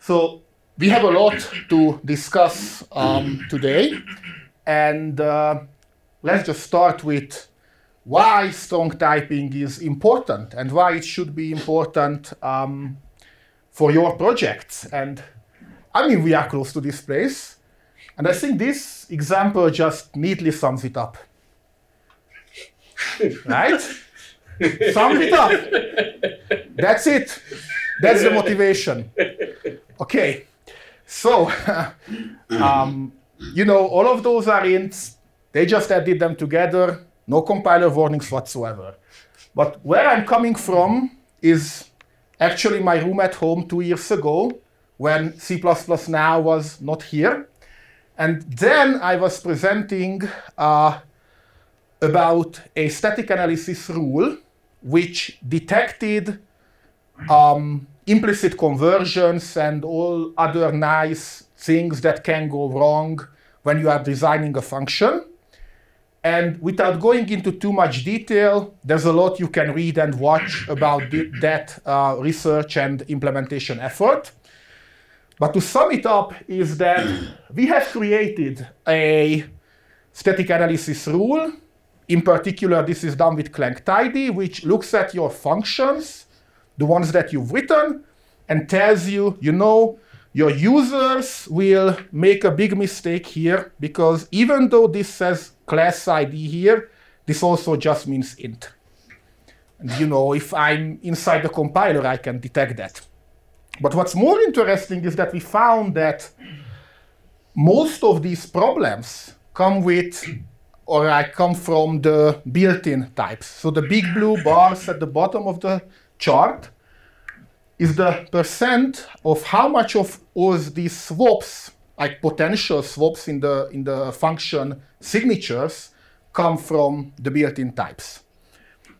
So we have a lot to discuss um, today. And uh, let's just start with why strong typing is important and why it should be important um, for your projects. And I mean, we are close to this place. And I think this example just neatly sums it up. right? Sum it up. That's it. That's the motivation. Okay. So, um, you know, all of those are ints. They just added them together. No compiler warnings whatsoever. But where I'm coming from is actually my room at home two years ago when C++ now was not here. And then I was presenting uh, about a static analysis rule which detected um, implicit conversions and all other nice things that can go wrong when you are designing a function. And without going into too much detail, there's a lot you can read and watch about that uh, research and implementation effort. But to sum it up is that we have created a static analysis rule. In particular, this is done with Clang Tidy, which looks at your functions, the ones that you've written, and tells you, you know, your users will make a big mistake here because even though this says class ID here, this also just means int. And you know, if I'm inside the compiler, I can detect that. But what's more interesting is that we found that most of these problems come with, or I come from the built-in types. So the big blue bars at the bottom of the chart is the percent of how much of all these swaps, like potential swaps in the, in the function signatures, come from the built-in types.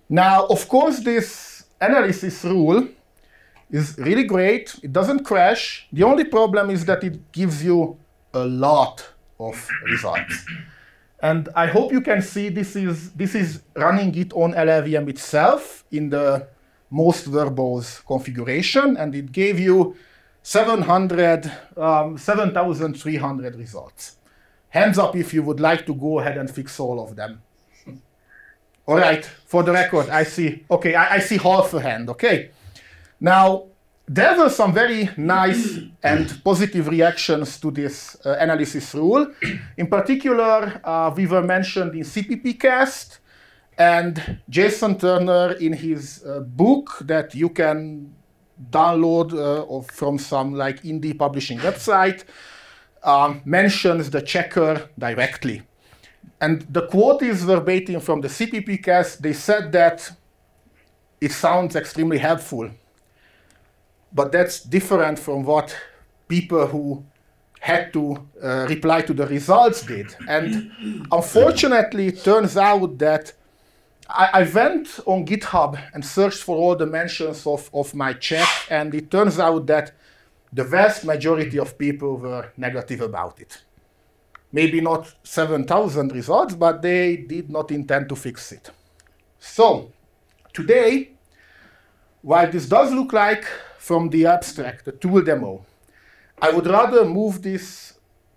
Now, of course, this analysis rule is really great. It doesn't crash. The only problem is that it gives you a lot of results. And I hope you can see this is, this is running it on LLVM itself in the most verbose configuration, and it gave you 700, um, 7,300 results. Hands up if you would like to go ahead and fix all of them. All right, for the record, I see, okay, I, I see half a hand, okay. Now, there were some very nice and positive reactions to this uh, analysis rule. In particular, uh, we were mentioned in CPPcast, and Jason Turner in his uh, book that you can download uh, from some like indie publishing website um, mentions the checker directly. And the quote is verbatim from the CPPcast. They said that it sounds extremely helpful but that's different from what people who had to uh, reply to the results did. And unfortunately, it turns out that I, I, went on GitHub and searched for all the mentions of, of my check, and it turns out that the vast majority of people were negative about it. Maybe not 7,000 results, but they did not intend to fix it. So, today, while this does look like from the abstract, the tool demo. I would rather move this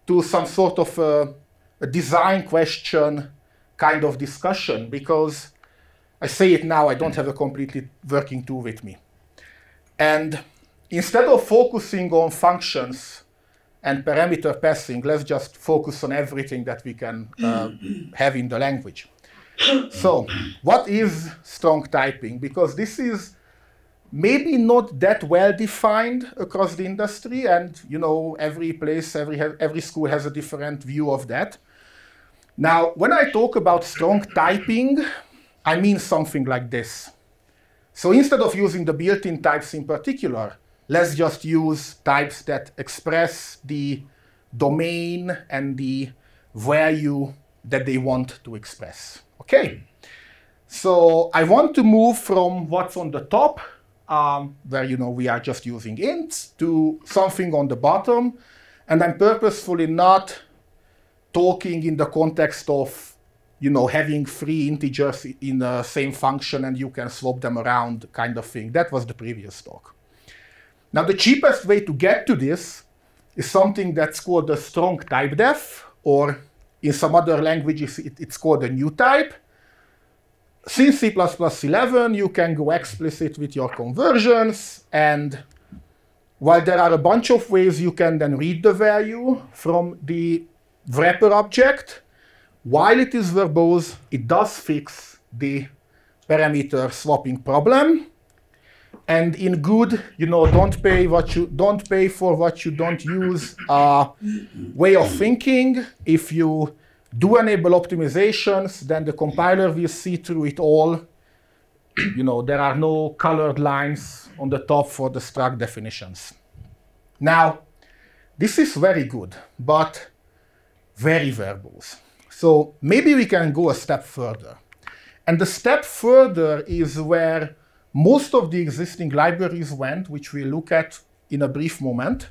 to some sort of a, a design question kind of discussion because I say it now, I don't have a completely working tool with me. And instead of focusing on functions and parameter passing, let's just focus on everything that we can uh, have in the language. So what is strong typing? Because this is maybe not that well defined across the industry and you know every place every every school has a different view of that now when i talk about strong typing i mean something like this. So instead of using the built-in types in particular let's just use types that express the domain and the value that they want to express. Okay. So i want to move from what's on the top um, where you know we are just using ints to something on the bottom. And I'm purposefully not talking in the context of you know having three integers in the same function and you can swap them around kind of thing. That was the previous talk. Now, the cheapest way to get to this is something that's called a strong type def, or in some other languages, it, it's called a new type. Since C++11, you can go explicit with your conversions, and while there are a bunch of ways you can then read the value from the wrapper object, while it is verbose, it does fix the parameter swapping problem. And in good, you know, don't pay what you don't pay for what you don't use uh, way of thinking. If you do enable optimizations, then the compiler will see through it all. You know, there are no colored lines on the top for the struct definitions. Now, this is very good, but very verbose. So maybe we can go a step further. And the step further is where most of the existing libraries went, which we'll look at in a brief moment,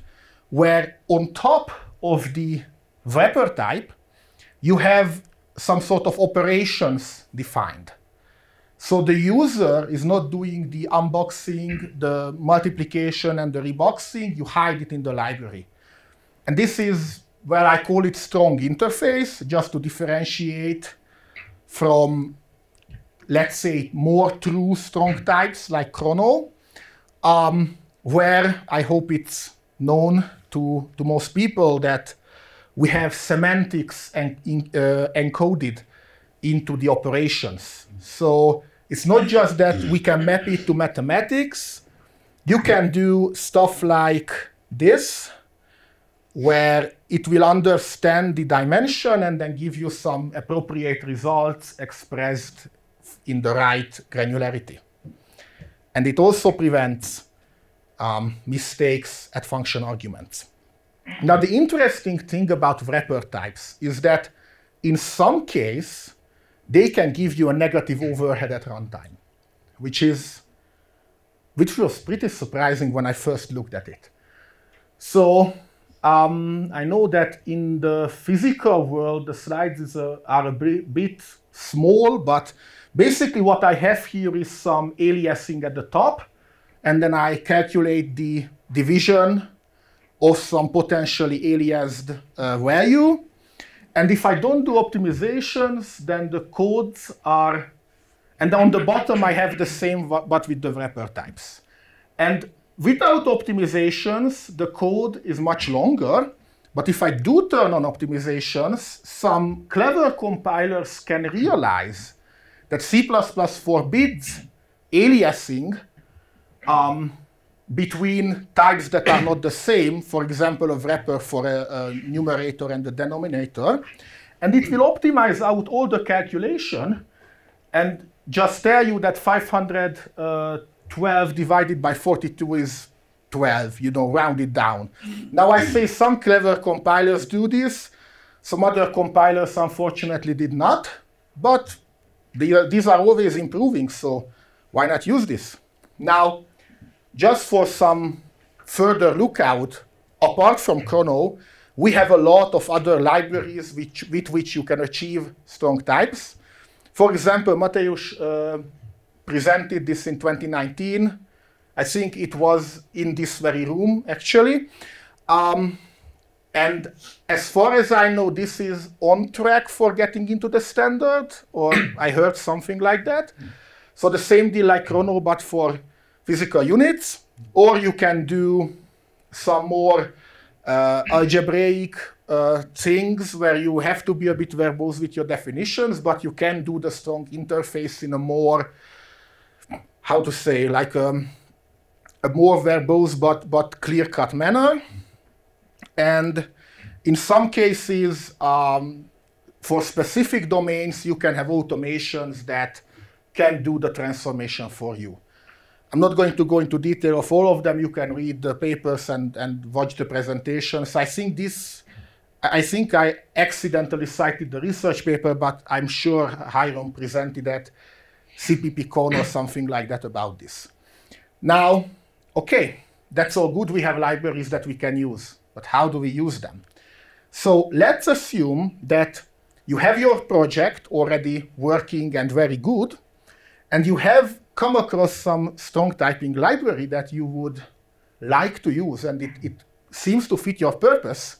where on top of the wrapper type, you have some sort of operations defined. So the user is not doing the unboxing, the multiplication, and the reboxing. You hide it in the library. And this is where I call it strong interface, just to differentiate from, let's say, more true strong types like Chrono, um, where I hope it's known to, to most people that we have semantics en uh, encoded into the operations. So it's not just that we can map it to mathematics. You can do stuff like this, where it will understand the dimension and then give you some appropriate results expressed in the right granularity. And it also prevents um, mistakes at function arguments. Now, the interesting thing about wrapper types is that in some case, they can give you a negative overhead at runtime, which is which was pretty surprising when I first looked at it. So um, I know that in the physical world, the slides a, are a bit small, but basically what I have here is some aliasing at the top, and then I calculate the division of some potentially aliased uh, value. And if I don't do optimizations, then the codes are, and on the bottom I have the same, but with the wrapper types. And without optimizations, the code is much longer. But if I do turn on optimizations, some clever compilers can realize that C++ forbids aliasing um, between types that are not the same, for example, a wrapper for a, a, numerator and a denominator, and it will optimize out all the calculation and just tell you that 512 divided by 42 is 12, you know, round it down. Now I say some clever compilers do this, some other compilers unfortunately did not, but these are always improving, so why not use this? Now, just for some further lookout, apart from Chrono, we have a lot of other libraries which, with which you can achieve strong types. For example, Mateusz uh, presented this in 2019. I think it was in this very room, actually. Um, and as far as I know, this is on track for getting into the standard, or I heard something like that. So the same deal like Chrono, but for physical units, or you can do some more uh, algebraic uh, things where you have to be a bit verbose with your definitions, but you can do the strong interface in a more, how to say, like a, um, a more verbose but, but clear-cut manner. And in some cases, um, for specific domains, you can have automations that can do the transformation for you. I'm not going to go into detail of all of them. You can read the papers and, and watch the presentations. I think this, I think I accidentally cited the research paper, but I'm sure Hyrum presented at CppCon or something like that about this. Now, okay, that's all good. We have libraries that we can use, but how do we use them? So let's assume that you have your project already working and very good, and you have come across some strong typing library that you would like to use and it, it seems to fit your purpose,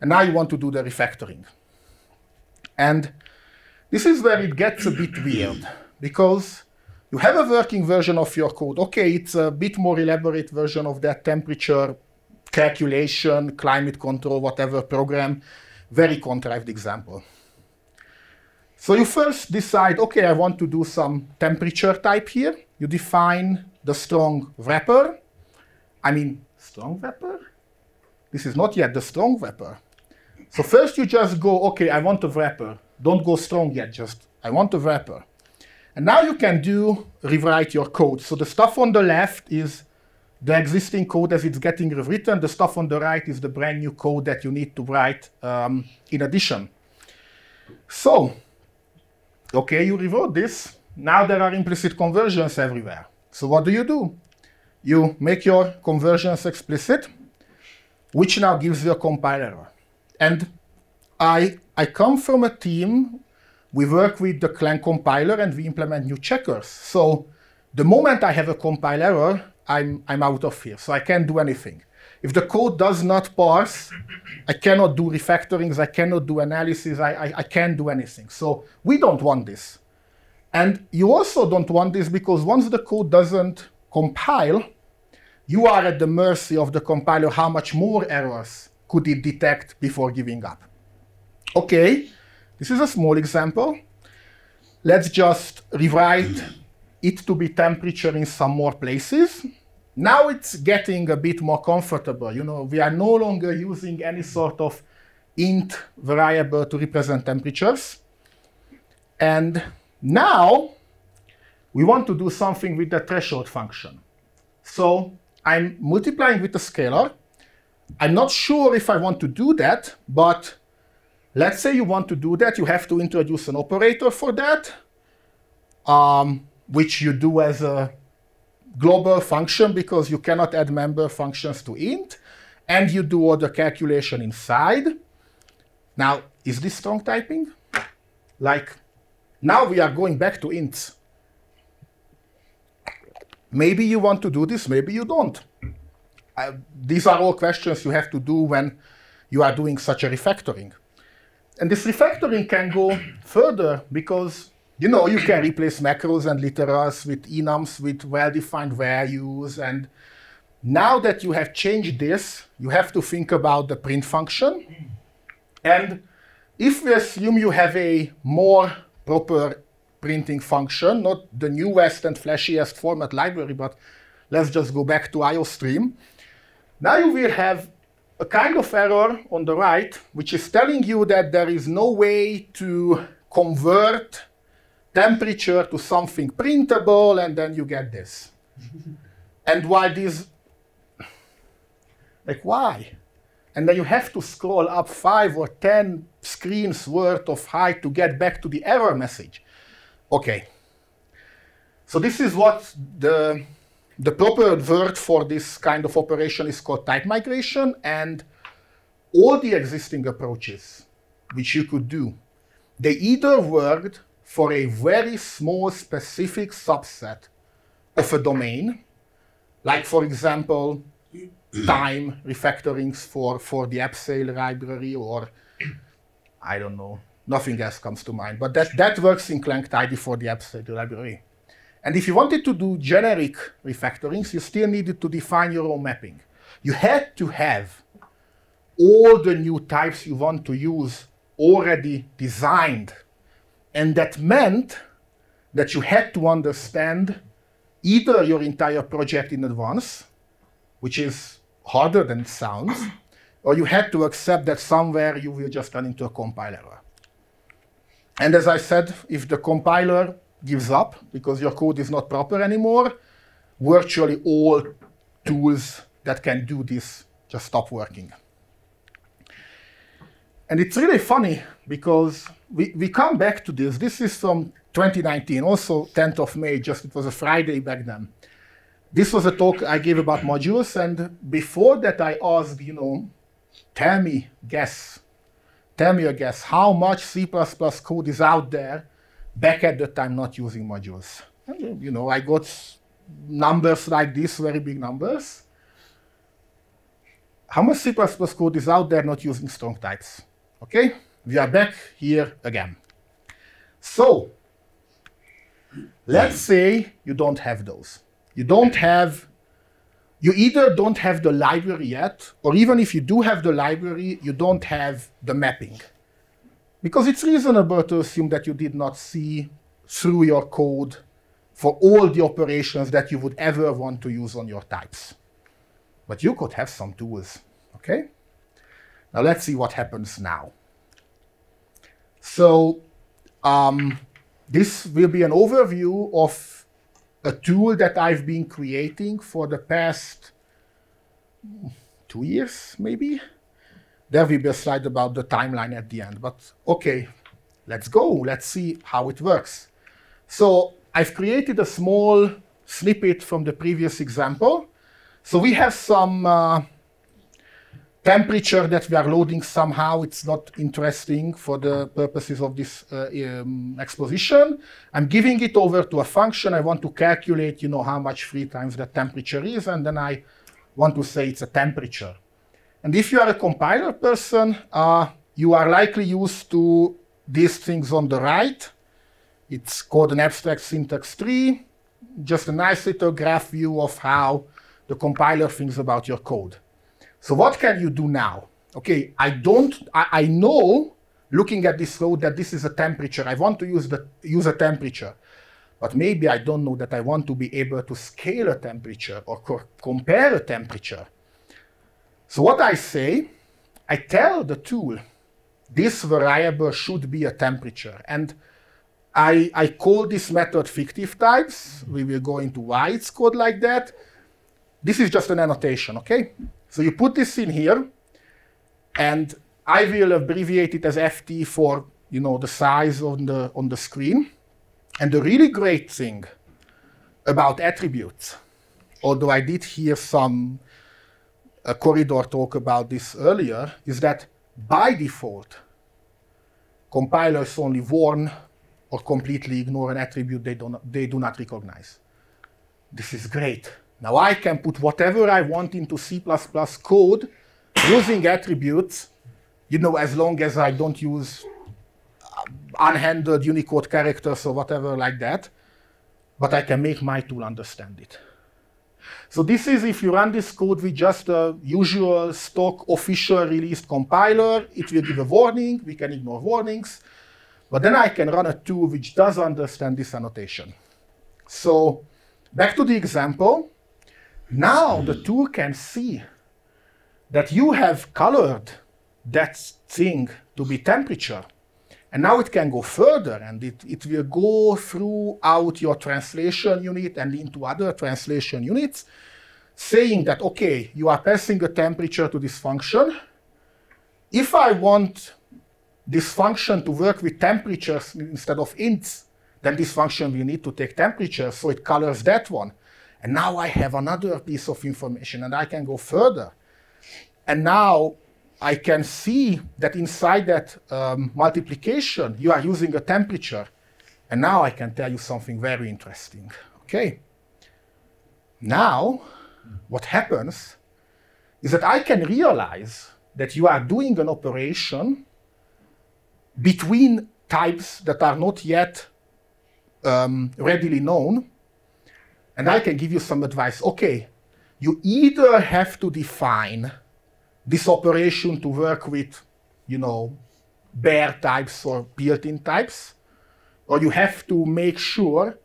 and now you want to do the refactoring. And this is where it gets a bit weird because you have a working version of your code. Okay, it's a bit more elaborate version of that temperature calculation, climate control, whatever program. Very contrived example. So you first decide, okay, I want to do some temperature type here. You define the strong wrapper. I mean, strong wrapper? This is not yet the strong wrapper. So first you just go, okay, I want a wrapper. Don't go strong yet, just I want a wrapper. And now you can do rewrite your code. So the stuff on the left is the existing code as it's getting rewritten. The stuff on the right is the brand new code that you need to write um, in addition. So, okay, you rewrote this. Now there are implicit conversions everywhere. So what do you do? You make your conversions explicit, which now gives you a compiler. And I, I come from a team, we work with the Clang compiler and we implement new checkers. So the moment I have a compile error, I'm, I'm out of here. So I can't do anything. If the code does not parse, I cannot do refactorings, I cannot do analysis, I, I, I can't do anything. So we don't want this. And you also don't want this because once the code doesn't compile, you are at the mercy of the compiler how much more errors could it detect before giving up. Okay, this is a small example. Let's just rewrite it to be temperature in some more places. Now it's getting a bit more comfortable. You know, we are no longer using any sort of int variable to represent temperatures. And now we want to do something with the threshold function. So I'm multiplying with a scalar. I'm not sure if I want to do that, but let's say you want to do that, you have to introduce an operator for that, um, which you do as a global function because you cannot add member functions to int, and you do all the calculation inside. Now, is this strong typing? Like, now we are going back to ints. Maybe you want to do this, maybe you don't. Uh, these are all questions you have to do when you are doing such a refactoring. And this refactoring can go further because you know, you can replace macros and literals with enums with well-defined values. And now that you have changed this, you have to think about the print function. And if we assume you have a more proper printing function, not the newest and flashiest format library, but let's just go back to IOStream. Now you will have a kind of error on the right, which is telling you that there is no way to convert temperature to something printable, and then you get this. and why this? Like, why? And then you have to scroll up five or 10 screens worth of height to get back to the error message. Okay. So this is what the, the proper word for this kind of operation is called type migration. And all the existing approaches which you could do, they either worked for a very small specific subset of a domain, like for example, time refactorings for, for the Abseil library or I don't know, nothing else comes to mind. But that, that works in Clang Tidy for the Abseil library. And if you wanted to do generic refactorings, you still needed to define your own mapping. You had to have all the new types you want to use already designed and that meant that you had to understand either your entire project in advance, which is harder than it sounds, or you had to accept that somewhere you will just run into a compiler. And as I said, if the compiler gives up because your code is not proper anymore, virtually all tools that can do this just stop working. And it's really funny because we, we come back to this. This is from 2019, also 10th of May, just it was a Friday back then. This was a talk I gave about modules, and before that I asked, you know, tell me, guess, tell me a guess, how much C++ code is out there back at the time not using modules? And, you know, I got numbers like this, very big numbers. how much C++ code is out there not using strong types? Okay, we are back here again. So, let's say you don't have those. You don't have, you either don't have the library yet, or even if you do have the library, you don't have the mapping. Because it's reasonable to assume that you did not see through your code for all the operations that you would ever want to use on your types. But you could have some tools, okay? Now let's see what happens now. So um, this will be an overview of a tool that I've been creating for the past two years, maybe. There will be a slide about the timeline at the end, but okay, let's go. Let's see how it works. So I've created a small snippet from the previous example. So we have some uh, temperature that we are loading somehow. It's not interesting for the purposes of this uh, um, exposition. I'm giving it over to a function. I want to calculate, you know, how much three times the temperature is, and then I want to say it's a temperature. And if you are a compiler person, uh, you are likely used to these things on the right. It's called an abstract syntax tree, just a nice little graph view of how the compiler thinks about your code. So what can you do now? Okay, I don't, I, I know, looking at this code, that this is a temperature. I want to use, the, use a temperature. But maybe I don't know that I want to be able to scale a temperature or co compare a temperature. So what I say, I tell the tool, this variable should be a temperature. And I, I call this method fictive types. Mm-hmm. We will go into why it's called like that. This is just an annotation, okay? So you put this in here, and I will abbreviate it as FT for you know the size on the on the screen. And the really great thing about attributes, although I did hear some a corridor talk about this earlier, is that by default, compilers only warn or completely ignore an attribute they, don't, they do not recognize. This is great. Now I can put whatever I want into C++ code using attributes, you know, as long as I don't use uh, unhandled Unicode characters or whatever like that, but I can make my tool understand it. So this is if you run this code with just a usual stock official released compiler, it will give a warning, we can ignore warnings, but then I can run a tool which does understand this annotation. So back to the example, now the hmm. tool can see that you have colored that thing to be temperature. And now it can go further and it, it will go throughout your translation unit and into other translation units, saying that, okay, you are passing a temperature to this function. If I want this function to work with temperatures instead of ints, then this function will need to take temperature, so it colors that one. And now I have another piece of information and I can go further. And now I can see that inside that um, multiplication, you are using a temperature. And now I can tell you something very interesting. Okay. Now, what happens is that I can realize that you are doing an operation between types that are not yet um, readily known and I can give you some advice. Okay, you either have to define this operation to work with, you know, bare types or built-in types, or you have to make sure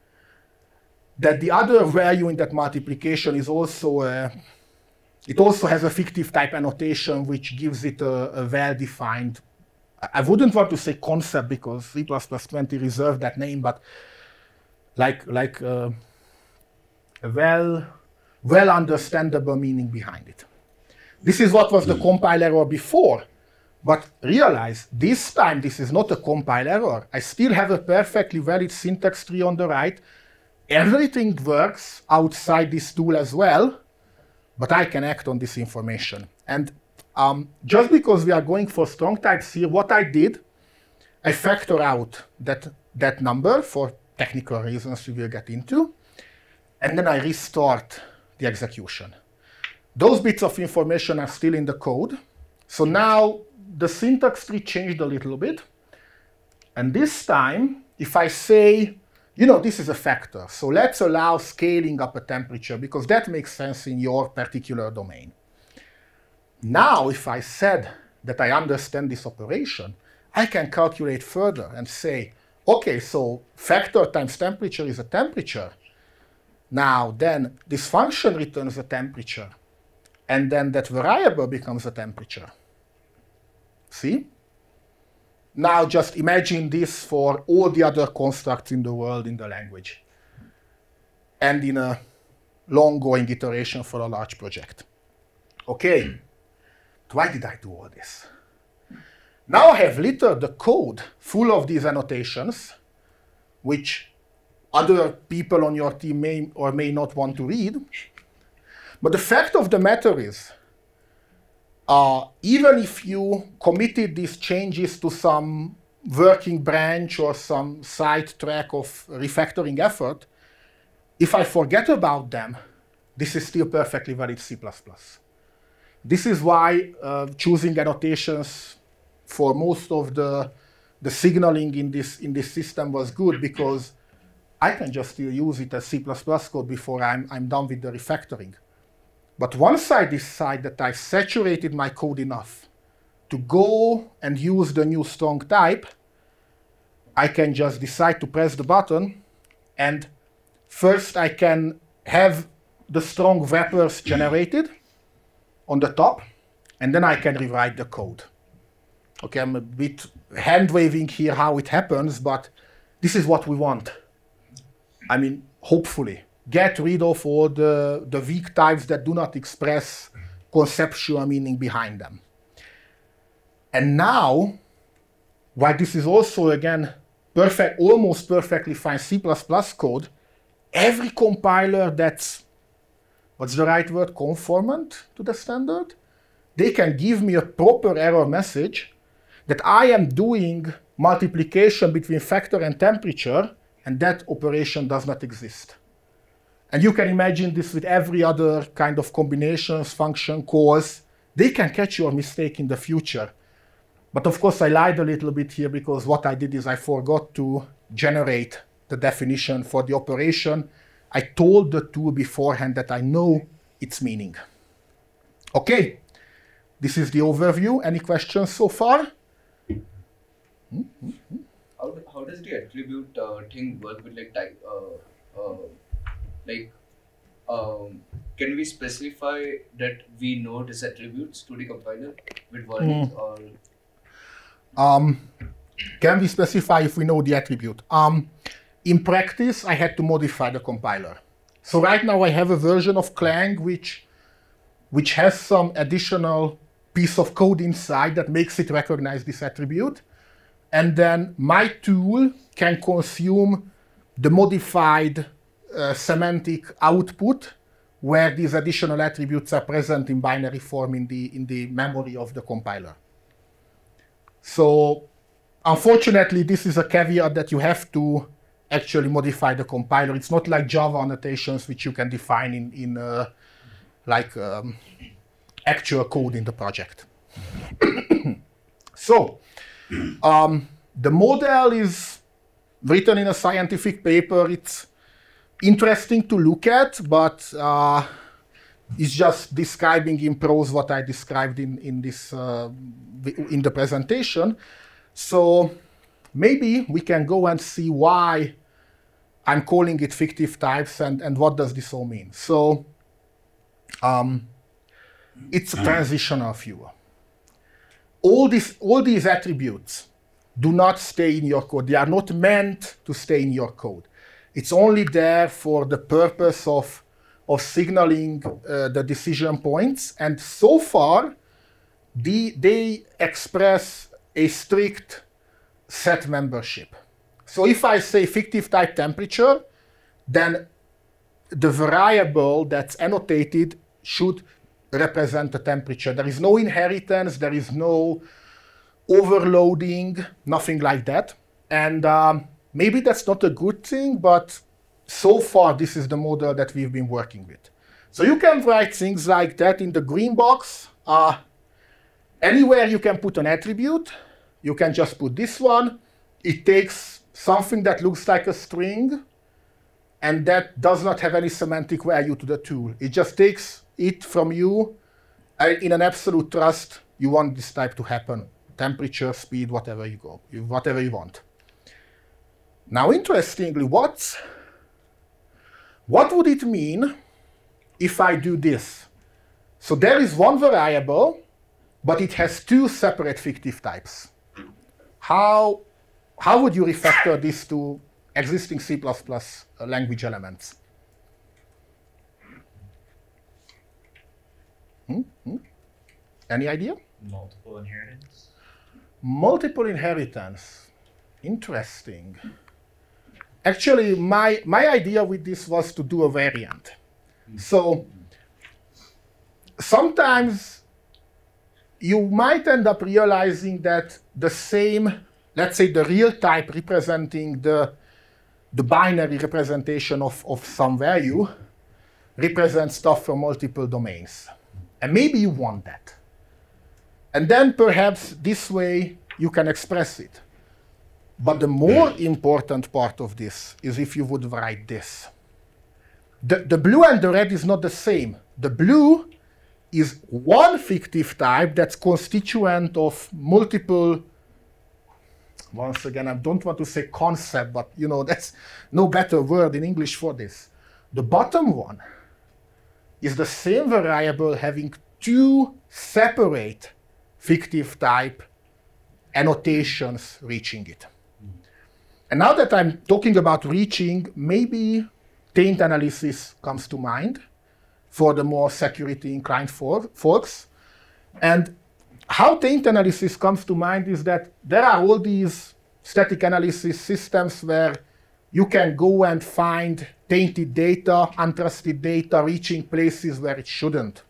that the other value in that multiplication is also a, it also has a fictive type annotation which gives it a, a well-defined I wouldn't want to say concept because C++20 reserved that name, but like like uh, a well, well understandable meaning behind it. This is what was the compile error before. But realize this time this is not a compile error. I still have a perfectly valid syntax tree on the right. Everything works outside this tool as well, but I can act on this information. And um, just because we are going for strong types here, what I did, I factor out that, that number for technical reasons we will get into and then I restart the execution. Those bits of information are still in the code. So now the syntax tree changed a little bit. And this time, if I say, you know, this is a factor. So let's allow scaling up a temperature because that makes sense in your particular domain. Now, if I said that I understand this operation, I can calculate further and say, okay, so factor times temperature is a temperature. Now, then this function returns a temperature, and then that variable becomes a temperature. See? Now just imagine this for all the other constructs in the world in the language and in a long-going iteration for a large project. Okay, why did I do all this? Now I have littered the code full of these annotations, which other people on your team may or may not want to read. But the fact of the matter is, uh, even if you committed these changes to some working branch or some side track of refactoring effort, if I forget about them, this is still perfectly valid C++. This is why uh, choosing annotations for most of the, the signaling in this, in this system was good because I can just still use it as C++ code before I'm, I'm done with the refactoring. But once I decide that I've saturated my code enough to go and use the new strong type, I can just decide to press the button and first I can have the strong wrappers generated on the top and then I can rewrite the code. Okay, I'm a bit hand waving here how it happens, but this is what we want. I mean, hopefully get rid of all the, the weak types that do not express conceptual meaning behind them. And now, while this is also, again, perfect, almost perfectly fine C++ code, every compiler that's, what's the right word, conformant to the standard, they can give me a proper error message that I am doing multiplication between factor and temperature, and that operation does not exist. And you can imagine this with every other kind of combinations, function, calls. They can catch your mistake in the future. But of course, I lied a little bit here because what I did is I forgot to generate the definition for the operation. I told the tool beforehand that I know its meaning. Okay, this is the overview. Any questions so far? How, how does the attribute uh, thing work with like type, uh, uh, like um, can we specify that we know these attributes to the compiler with warnings mm. or? Um, can we specify if we know the attribute? Um, in practice i had to modify the compiler. So right now i have a version of clang which which has some additional piece of code inside that makes it recognize this attribute. And then my tool can consume the modified uh, semantic output where these additional attributes are present in binary form in the, in the memory of the compiler. So unfortunately, this is a caveat that you have to actually modify the compiler. It's not like Java annotations, which you can define in, in uh, like um, actual code in the project. so um, the model is written in a scientific paper. It's interesting to look at, but uh, it's just describing in prose what I described in, in, this, uh, in the presentation. So maybe we can go and see why I'm calling it fictive types and, and what does this all mean. So um, it's a transitional view. All, this, all these attributes do not stay in your code. They are not meant to stay in your code. It's only there for the purpose of, of signaling uh, the decision points. And so far, the, they express a strict set membership. So if I say fictive type temperature, then the variable that's annotated should represent the temperature. There is no inheritance, there is no overloading, nothing like that. And um, Maybe that's not a good thing, but so far this is the model that we've been working with. So you can write things like that in the green box. Uh, anywhere you can put an attribute, you can just put this one. It takes something that looks like a string, and that does not have any semantic value to the tool. It just takes it from you. in an absolute trust, you want this type to happen. Temperature, speed, whatever you go, whatever you want. Now, interestingly, what, what would it mean if I do this? So there is one variable, but it has two separate fictive types. How, how would you refactor this to existing C++ language elements? Hmm? Hmm? Any idea? Multiple inheritance. Multiple inheritance. Interesting. Actually, my, my idea with this was to do a variant. So sometimes you might end up realizing that the same, let's say the real type representing the, the binary representation of, of some value represents stuff from multiple domains. And maybe you want that. And then perhaps this way you can express it. But the more important part of this is if you would write this. The, the blue and the red is not the same. The blue is one fictive type that's constituent of multiple once again i don't want to say concept but you know that's no better word in english for this the bottom one is the same variable having two separate fictive type annotations reaching it and now that I'm talking about reaching, maybe taint analysis comes to mind for the more security inclined folks. And how taint analysis comes to mind is that there are all these static analysis systems where you can go and find tainted data, untrusted data, reaching places where it shouldn't.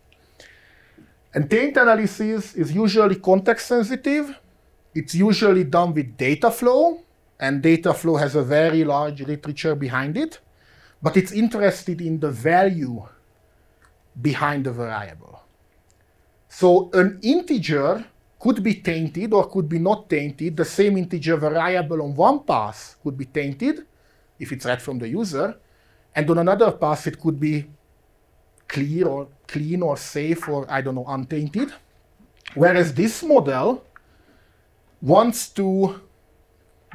And taint analysis is usually context sensitive. It's usually done with data flow, and data flow has a very large literature behind it, but it's interested in the value behind the variable. So an integer could be tainted or could be not tainted. The same integer variable on one pass could be tainted if it's read from the user, and on another pass it could be clear or clean or safe or I don't know untainted. Whereas this model wants to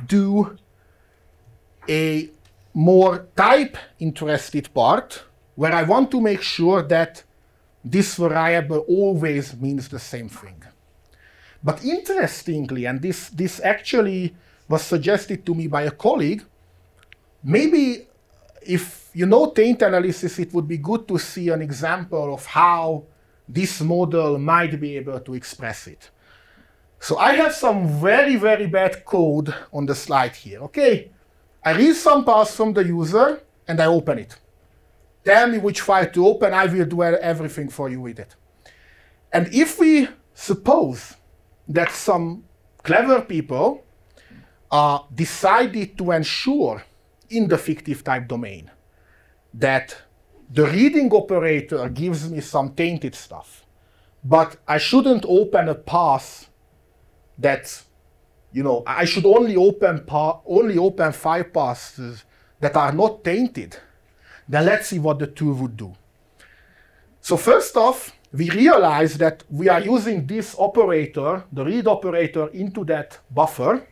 do a more type interested part where I want to make sure that this variable always means the same thing. But interestingly, and this, this actually was suggested to me by a colleague, maybe if you know taint analysis, it would be good to see an example of how this model might be able to express it. So I have some very, very bad code on the slide here, okay? I read some pass from the user and I open it. Tell me which file to open, I will do everything for you with it. And if we suppose that some clever people uh, decided to ensure in the fictive type domain that the reading operator gives me some tainted stuff, but I shouldn't open a pass that you know I should only open only open five passes that are not tainted, then let's see what the tool would do. So first off, we realize that we are using this operator, the read operator, into that buffer.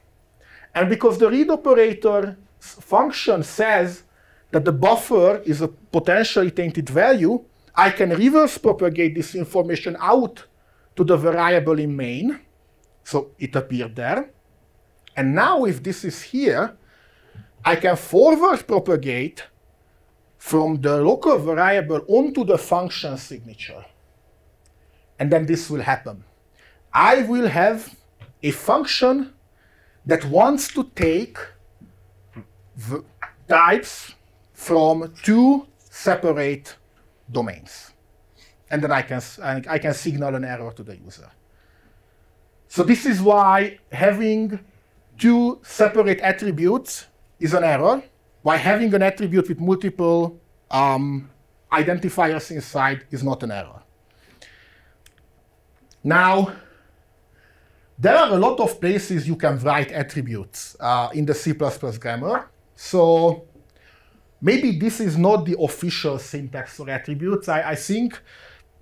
And because the read operator function says that the buffer is a potentially tainted value, I can reverse propagate this information out to the variable in main. So it appeared there. And now if this is here, I can forward propagate from the local variable onto the function signature. And then this will happen. I will have a function that wants to take types from two separate domains. And then I can, I can signal an error to the user. So this is why having two separate attributes is an error. Why having an attribute with multiple um, identifiers inside is not an error. Now, there are a lot of places you can write attributes uh, in the C++ grammar. So maybe this is not the official syntax for attributes. I, I think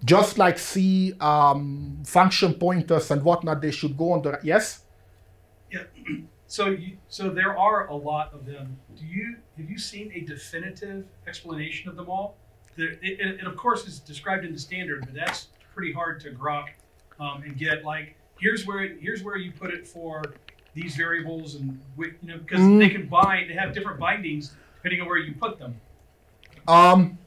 just like C um, function pointers and whatnot, they should go on the, yes? Yeah. So, you, so there are a lot of them. Do you have you seen a definitive explanation of them all? There, it, it, it of course is described in the standard, but that's pretty hard to grok um, and get. Like, here's where it, here's where you put it for these variables, and you know because Mm. they can bind, they have different bindings depending on where you put them. Um,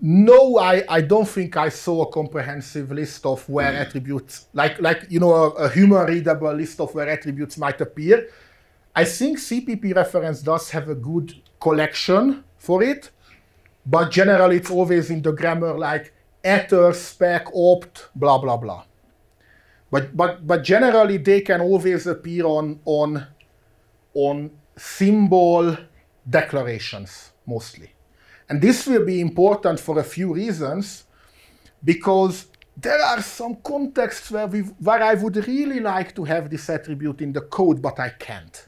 no, I, I don't think I saw a comprehensive list of where mm. attributes, like, like you know, a, a human readable list of where attributes might appear. I think CPP reference does have a good collection for it, but generally it's always in the grammar like ether, spec, opt, blah, blah, blah. But, but, but generally they can always appear on, on, on symbol declarations mostly. And this will be important for a few reasons because there are some contexts where, we, where I would really like to have this attribute in the code, but I can't.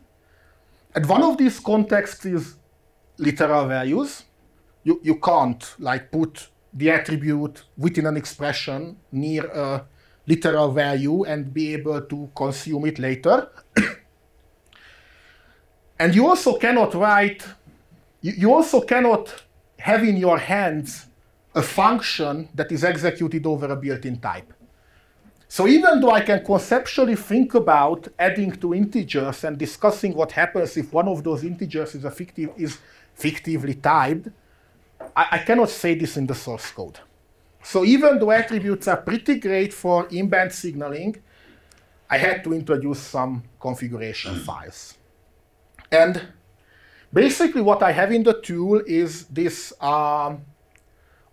And one of these contexts is literal values. You, you can't like put the attribute within an expression near a literal value and be able to consume it later. and you also cannot write, you, you also cannot have in your hands a function that is executed over a built-in type. So even though I can conceptually think about adding two integers and discussing what happens if one of those integers is, a fictive, is fictively typed, I, I cannot say this in the source code. So even though attributes are pretty great for in-band signaling, I had to introduce some configuration mm. files. And basically what I have in the tool is this um,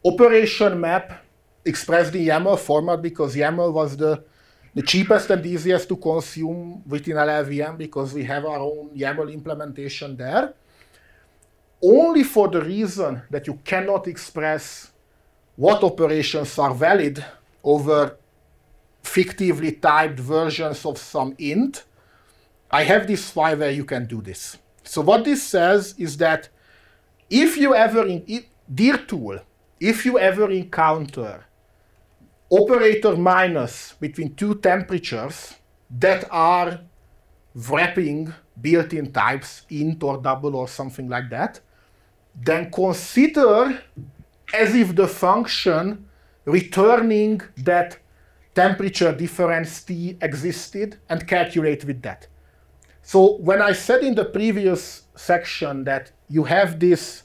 operation map expressed in YAML format because YAML was the, the cheapest and easiest to consume within LLVM because we have our own YAML implementation there. Only for the reason that you cannot express what operations are valid over fictively typed versions of some int, I have this file where you can do this. So what this says is that if you ever, in, dear tool, if you ever encounter operator minus between two temperatures that are wrapping built-in types int or double or something like that, then consider as if the function returning that temperature difference T existed and calculate with that. So when I said in the previous section that you have this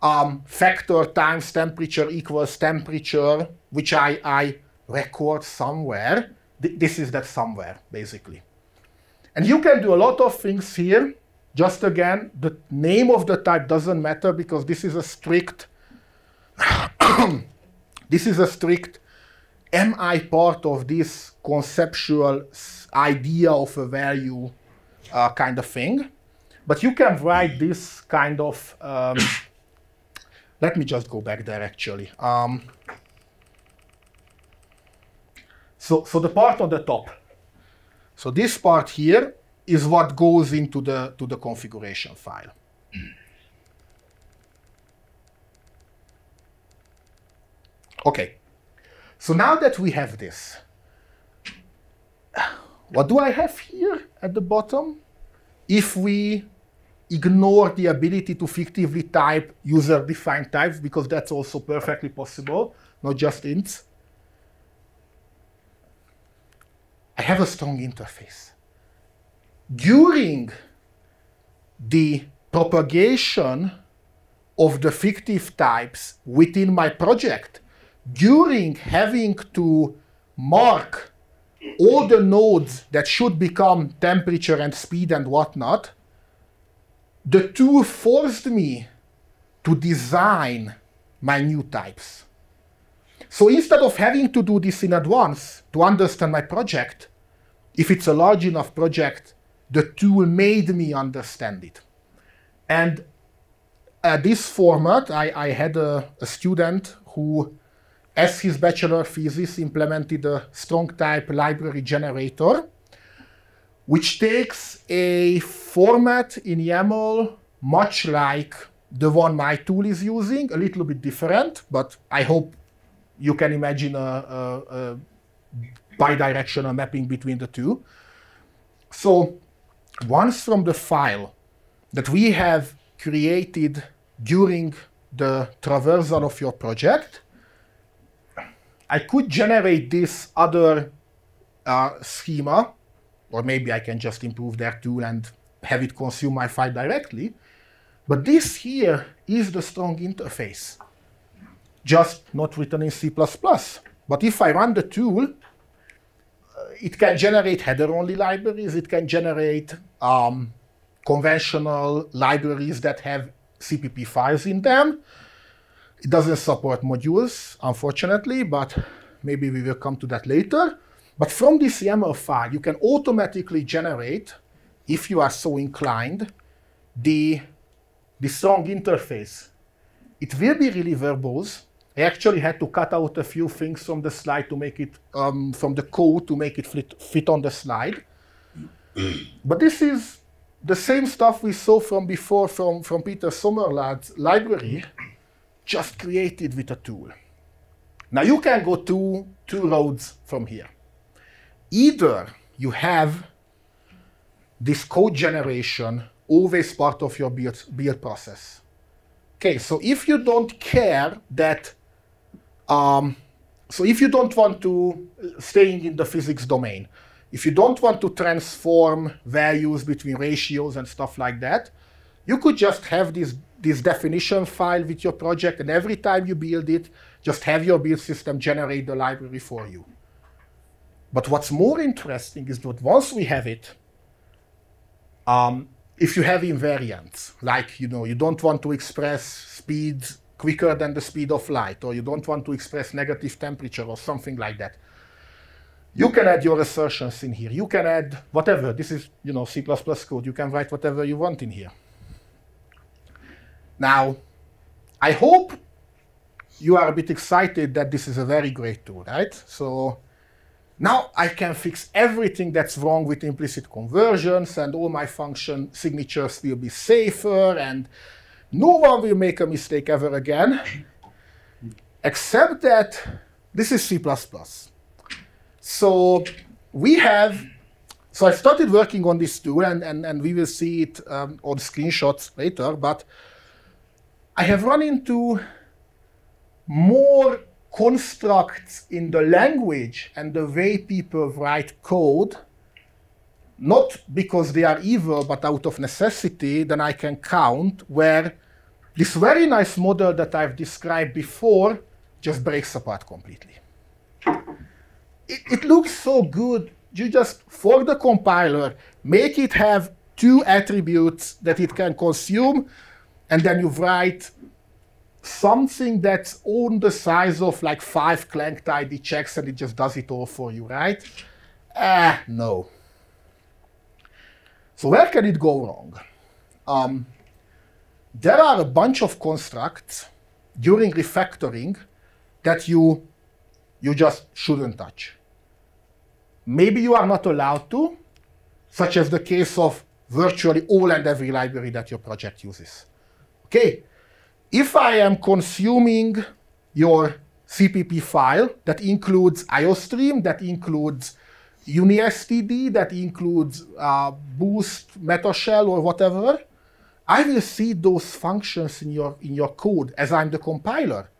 um, factor times temperature equals temperature, which I, I record somewhere, th this is that somewhere, basically. And you can do a lot of things here. Just again, the name of the type doesn't matter because this is a strict, this is a strict, am I part of this conceptual idea of a value uh, kind of thing? But you can write this kind of, um, let me just go back there actually. Um, so, so the part on the top. So this part here is what goes into the, to the configuration file. Okay, so now that we have this, what do I have here at the bottom? If we ignore the ability to fictively type user-defined types, because that's also perfectly possible, not just ints, I have a strong interface. During the propagation of the fictive types within my project, during having to mark all the nodes that should become temperature and speed and whatnot, the tool forced me to design my new types. So instead of having to do this in advance to understand my project, if it's a large enough project, the tool made me understand it. And at this format, I, I had a, a student who, as his bachelor thesis, implemented a strong type library generator, which takes a format in YAML much like the one my tool is using, a little bit different, but I hope you can imagine a, a, a bidirectional mapping between the two. So once from the file that we have created during the traversal of your project, I could generate this other uh, schema, or maybe I can just improve their tool and have it consume my file directly. But this here is the strong interface, just not written in C++. But if I run the tool, uh, it can generate header-only libraries. It can generate um, conventional libraries that have CPP files in them. It doesn't support modules, unfortunately, but maybe we will come to that later. But from this YAML file, you can automatically generate, if you are so inclined, the, the strong interface. It will be really verbose. I actually had to cut out a few things from the slide to make it, um, from the code to make it fit, fit on the slide. but this is the same stuff we saw from before from, from Peter Sommerlad's library, just created with a tool. Now you can go two, two roads from here. Either you have this code generation always part of your build, build process. Okay, so if you don't care that, um, so if you don't want to staying in the physics domain, if you don't want to transform values between ratios and stuff like that, you could just have this, this definition file with your project, and every time you build it, just have your build system generate the library for you. But what's more interesting is that once we have it, um, if you have invariants, like you know, you don't want to express speed quicker than the speed of light, or you don't want to express negative temperature or something like that, you can add your assertions in here. You can add whatever. This is, you know, C++ code. You can write whatever you want in here. Now, I hope you are a bit excited that this is a very great tool, right? So now I can fix everything that's wrong with implicit conversions and all my function signatures will be safer and no one will make a mistake ever again, except that this is C++. So we have, so I started working on this tool, and, and, and we will see it um, on screenshots later, but I have run into more constructs in the language and the way people write code, not because they are evil, but out of necessity, than I can count, where this very nice model that I've described before just breaks apart completely it, it looks so good. You just, for the compiler, make it have two attributes that it can consume, and then you write something that's on the size of like five Clang tidy checks and it just does it all for you, right? Ah, no. So where can it go wrong? Um, there are a bunch of constructs during refactoring that you, you just shouldn't touch. Maybe you are not allowed to, such as the case of virtually all and every library that your project uses. Okay, if I am consuming your CPP file that includes IOStream, that includes UniSTD, that includes uh, Boost, MetaShell, or whatever, I will see those functions in your, in your code as I'm the compiler.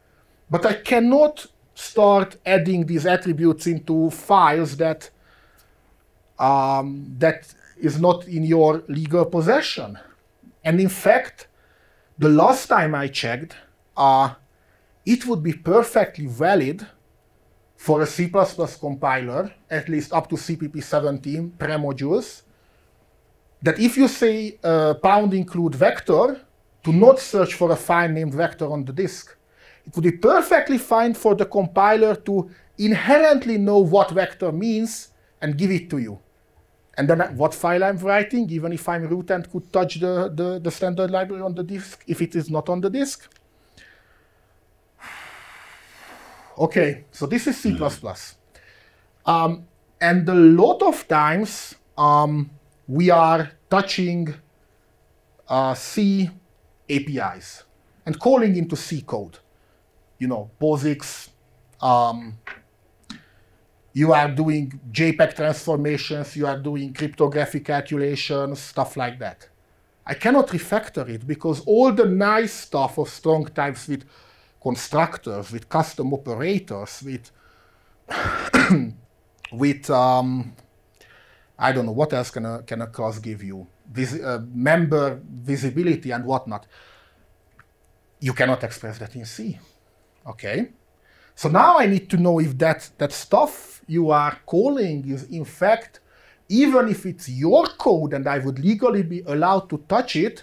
But I cannot start adding these attributes into files that um, that is not in your legal possession. And in fact, the last time I checked, uh, it would be perfectly valid for a C++ compiler, at least up to CPP 17 pre-modules, that if you say uh, pound include vector, to not search for a file named vector on the disk, it would be perfectly fine for the compiler to inherently know what vector means and give it to you And then what file I'm writing, even if I'm root and could touch the, the, the standard library on the disk, if it is not on the disk. Okay, so this is C++. Um, and a lot of times um, we are touching uh, C APIs and calling into C code. You know, POSIX, um, you are doing JPEG transformations, you are doing cryptographic calculations, stuff like that. I cannot refactor it because all the nice stuff of strong types with constructors, with custom operators, with with um, I don't know what else can a, can a class give you, Vis uh, member visibility and whatnot. You cannot express that in C. Okay. So now I need to know if that, that stuff you are calling is in fact, even if it's your code and I would legally be allowed to touch it,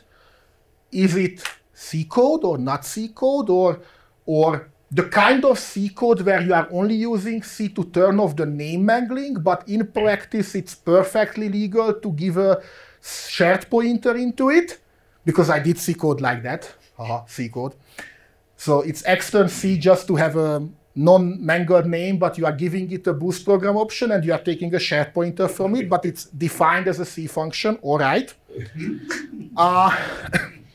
is it C code or not C code or, or the kind of C code where you are only using C to turn off the name mangling, but in practice it's perfectly legal to give a shared pointer into it, because I did C code like that, uh C code. So it's extern C just to have a non-mangled name, but you are giving it a boost program option and you are taking a shared pointer from it, but it's defined as a C function, all right. uh,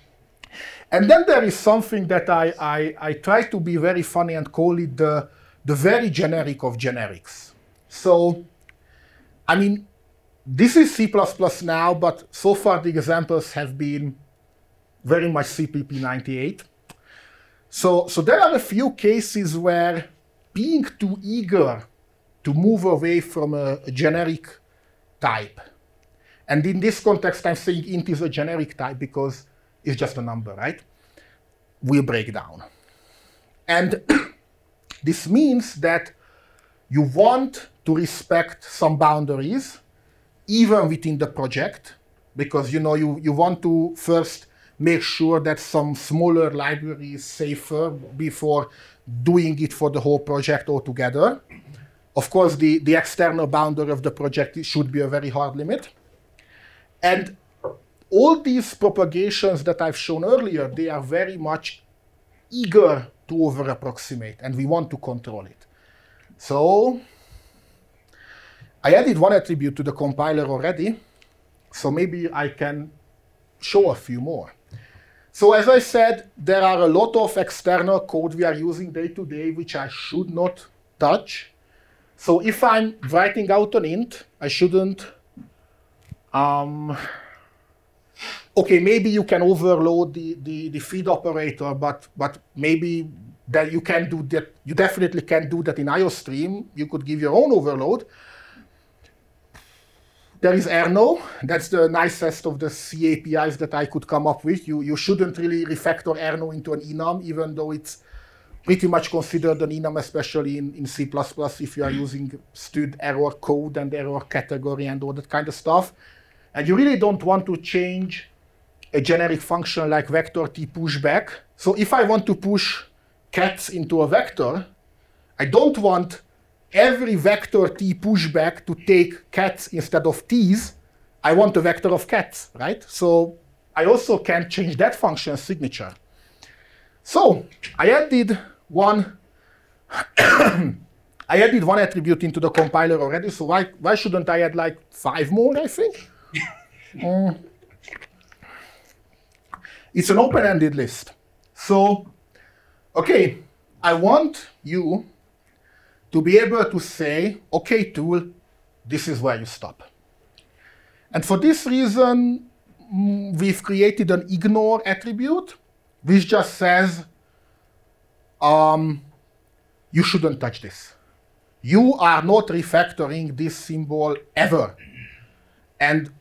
and then there is something that I, I, I try to be very funny and call it the, the very generic of generics. So, I mean, this is C++ now, but so far the examples have been very much CPP 98. So, so there are a few cases where being too eager to move away from a, a generic type, and in this context, I'm saying int is a generic type because it's just a number, right? Will break down. And this means that you want to respect some boundaries, even within the project, because you know you, you want to first make sure that some smaller library is safer before doing it for the whole project altogether. Of course, the, the external boundary of the project should be a very hard limit. And all these propagations that I've shown earlier, they are very much eager to over approximate, and we want to control it. So I added one attribute to the compiler already, so maybe I can show a few more. So as I said, there are a lot of external code we are using day to day, which I should not touch. So if I'm writing out an int, I shouldn't. Um, okay, maybe you can overload the, the, the feed operator, but but maybe that you can do that. You definitely can do that in IOStream. You could give your own overload. There is errno. That's the nicest of the C APIs that I could come up with. You, you shouldn't really refactor errno into an enum, even though it's pretty much considered an enum, especially in, in C++ if you are using std error code and error category and all that kind of stuff. And you really don't want to change a generic function like vector t pushback. So if I want to push cats into a vector, I don't want every vector t pushback to take cats instead of t's, I want a vector of cats, right? So I also can change that function signature. So I added one I added one attribute into the compiler already, so why, why shouldn't I add like five more, I think? um, it's an open-ended list. So, okay, I want you to be able to say, okay, tool, this is where you stop. And for this reason, mm, we've created an ignore attribute, which just says, um, you shouldn't touch this. You are not refactoring this symbol ever. And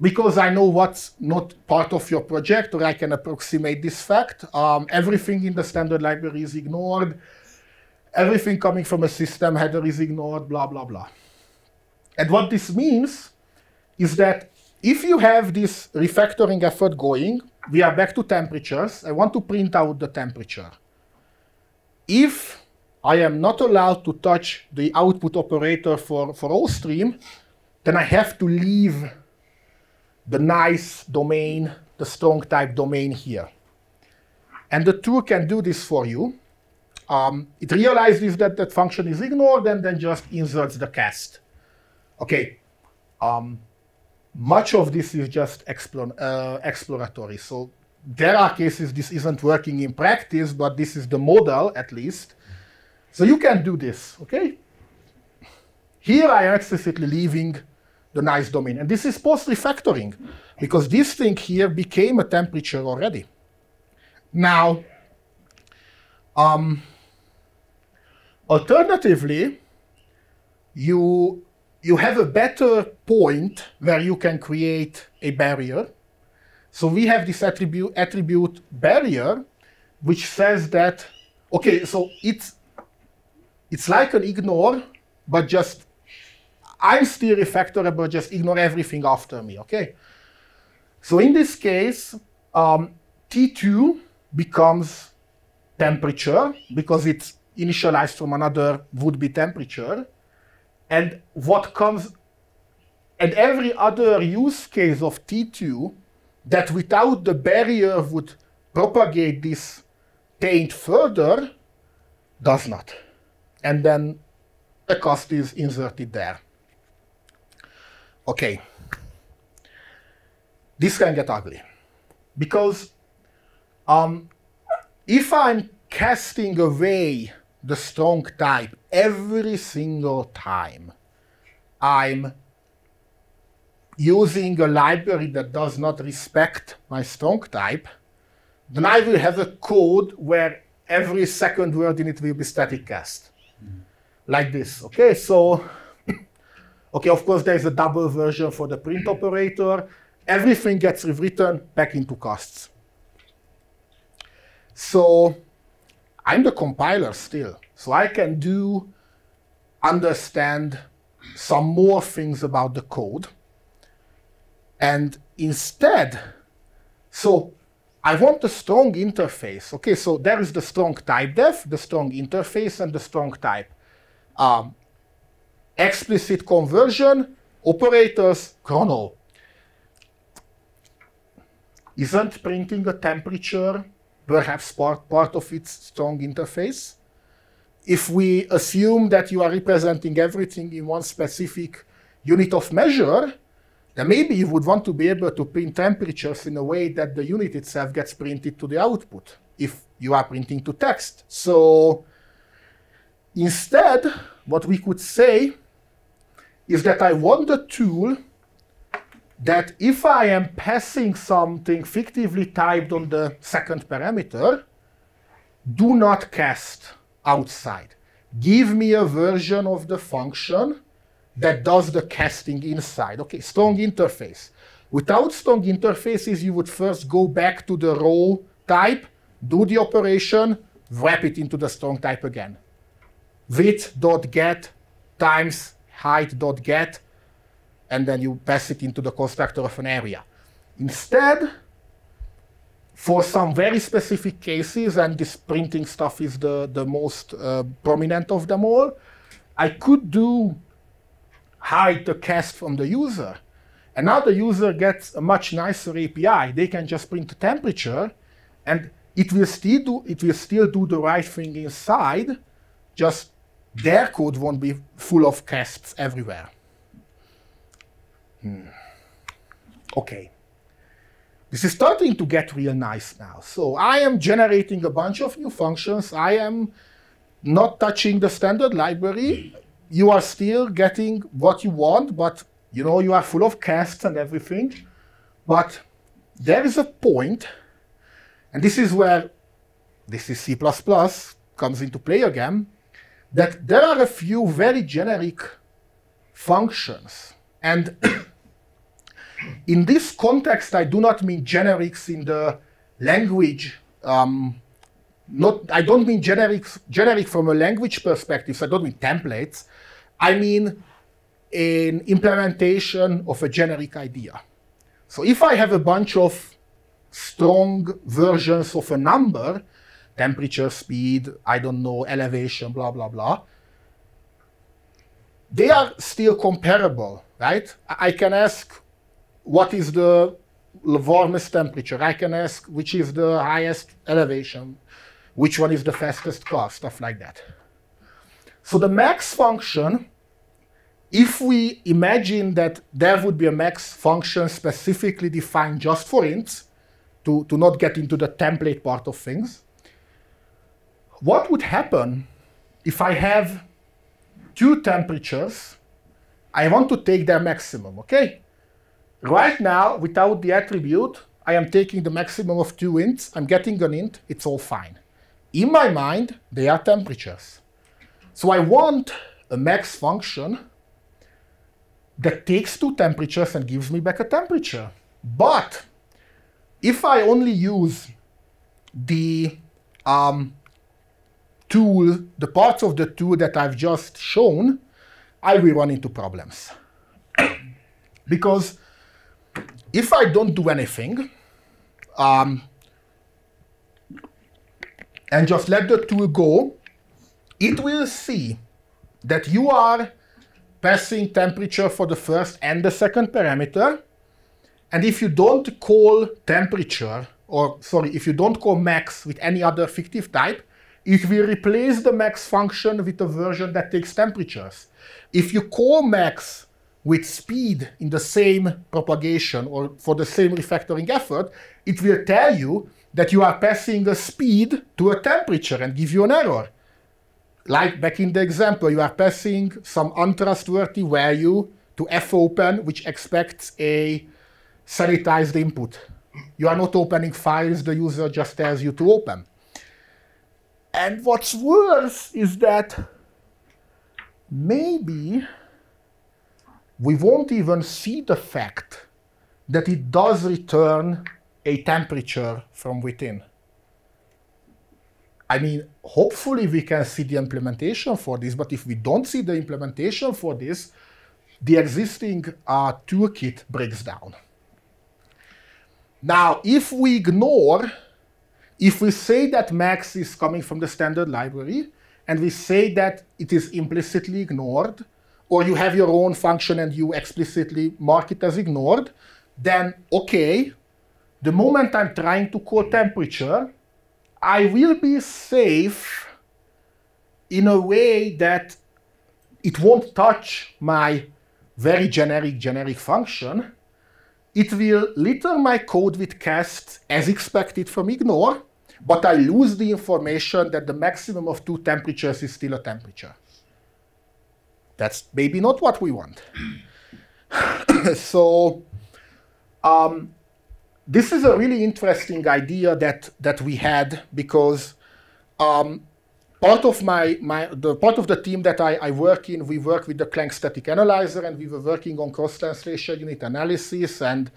because I know what's not part of your project, or I can approximate this fact, um, everything in the standard library is ignored everything coming from a system header is ignored, blah, blah, blah. And what this means is that if you have this refactoring effort going, we are back to temperatures. I want to print out the temperature. If I am not allowed to touch the output operator for, for ostream, then I have to leave the nice domain, the strong type domain here. And the tool can do this for you. Um, it realizes that that function is ignored and then just inserts the cast. Okay. Um, much of this is just explore, uh, exploratory. So there are cases this isn't working in practice, but this is the model at least. So you can do this, okay? Here I am explicitly leaving the nice domain. And this is post-refactoring, because this thing here became a temperature already. Now, um, alternatively, you, you have a better point where you can create a barrier. So we have this attribute, attribute barrier, which says that, okay, so it's, it's like an ignore, but just I'm still refactorable, just ignore everything after me, okay? So in this case, um, T2 becomes temperature because it's initialized from another would-be temperature. And what comes, and every other use case of T2 that without the barrier would propagate this taint further does not. And then a cost is inserted there. Okay. This can get ugly. Because um, if I'm casting away the strong type every single time I'm using a library that does not respect my strong type, then I will have a code where every second word in it will be static cast. Mm. Like this, okay? So Okay, of course, there's a double version for the print operator. Everything gets rewritten back into casts. So I'm the compiler still. So I can do understand some more things about the code. And instead, so I want a strong interface. Okay, so there is the strong type def, the strong interface, and the strong type. Um, explicit conversion, operators, chrono. Isn't printing a temperature perhaps part, part of its strong interface? If we assume that you are representing everything in one specific unit of measure, then maybe you would want to be able to print temperatures in a way that the unit itself gets printed to the output if you are printing to text. So instead, what we could say is that I want the tool that if I am passing something fictively typed on the second parameter, do not cast outside. Give me a version of the function that does the casting inside. Okay, strong interface. Without strong interfaces, you would first go back to the raw type, do the operation, wrap it into the strong type again. Width.get times height.get, and then you pass it into the constructor of an area. Instead, for some very specific cases, and this printing stuff is the, the most uh, prominent of them all, I could do hide the cast from the user. And now the user gets a much nicer API. They can just print the temperature, and it will still do, it will still do the right thing inside, just their code won't be full of casts everywhere. Hmm. Okay. This is starting to get real nice now. So I am generating a bunch of new functions. I am not touching the standard library. You are still getting what you want, but you know you are full of casts and everything. But there is a point, and this is where this is C++ comes into play again that there are a few very generic functions. And in this context, I do not mean generics in the language. Um, not, I don't mean generics, generic from a language perspective. So I don't mean templates. I mean an implementation of a generic idea. So if I have a bunch of strong versions of a number, temperature, speed, I don't know, elevation, blah, blah, blah. They are still comparable right? I I can ask what is the warmest temperature. I can ask which is the highest elevation, which one is the fastest car, stuff like that. So the max function, if we imagine that there would be a max function specifically defined just for ints, to, to not get into the template part of things, what would happen if I have two temperatures? I want to take their maximum, okay? Right now, without the attribute, I am taking the maximum of two ints. I'm getting an int. It's all fine. In my mind, they are temperatures. So I want a max function that takes two temperatures and gives me back a temperature. But if I only use the um, tool, the parts of the tool that I've just shown, I will run into problems. because if I don't do anything, um, and just let the tool go, it will see that you are passing temperature for the first and the second parameter. And if you don't call temperature, or sorry, if you don't call max with any other fictive type, it will replace the max function with a version that takes temperatures. If you call max with speed in the same propagation or for the same refactoring effort, it will tell you that you are passing a speed to a temperature and give you an error. Like back in the example, you are passing some untrustworthy value to fopen, which expects a sanitized input. You are not opening files the user just tells you to open. And what's worse is that maybe we won't even see the fact that it does return a temperature from within. I mean, hopefully we can see the implementation for this, but if we don't see the implementation for this, the existing uh, toolkit breaks down. Now, if we ignore, if we say that max is coming from the standard library, and we say that it is implicitly ignored, or you have your own function and you explicitly mark it as ignored, then okay, the moment I'm trying to call temperature, I will be safe in a way that it won't touch my very generic generic function. It will litter my code with casts as expected from ignore, but I lose the information that the maximum of two temperatures is still a temperature. That's maybe not what we want. so um, this is a really interesting idea that that we had because um, part of my my the part of the team that I, I work in, we work with the Clang static analyzer, and we were working on cross translation unit analysis, and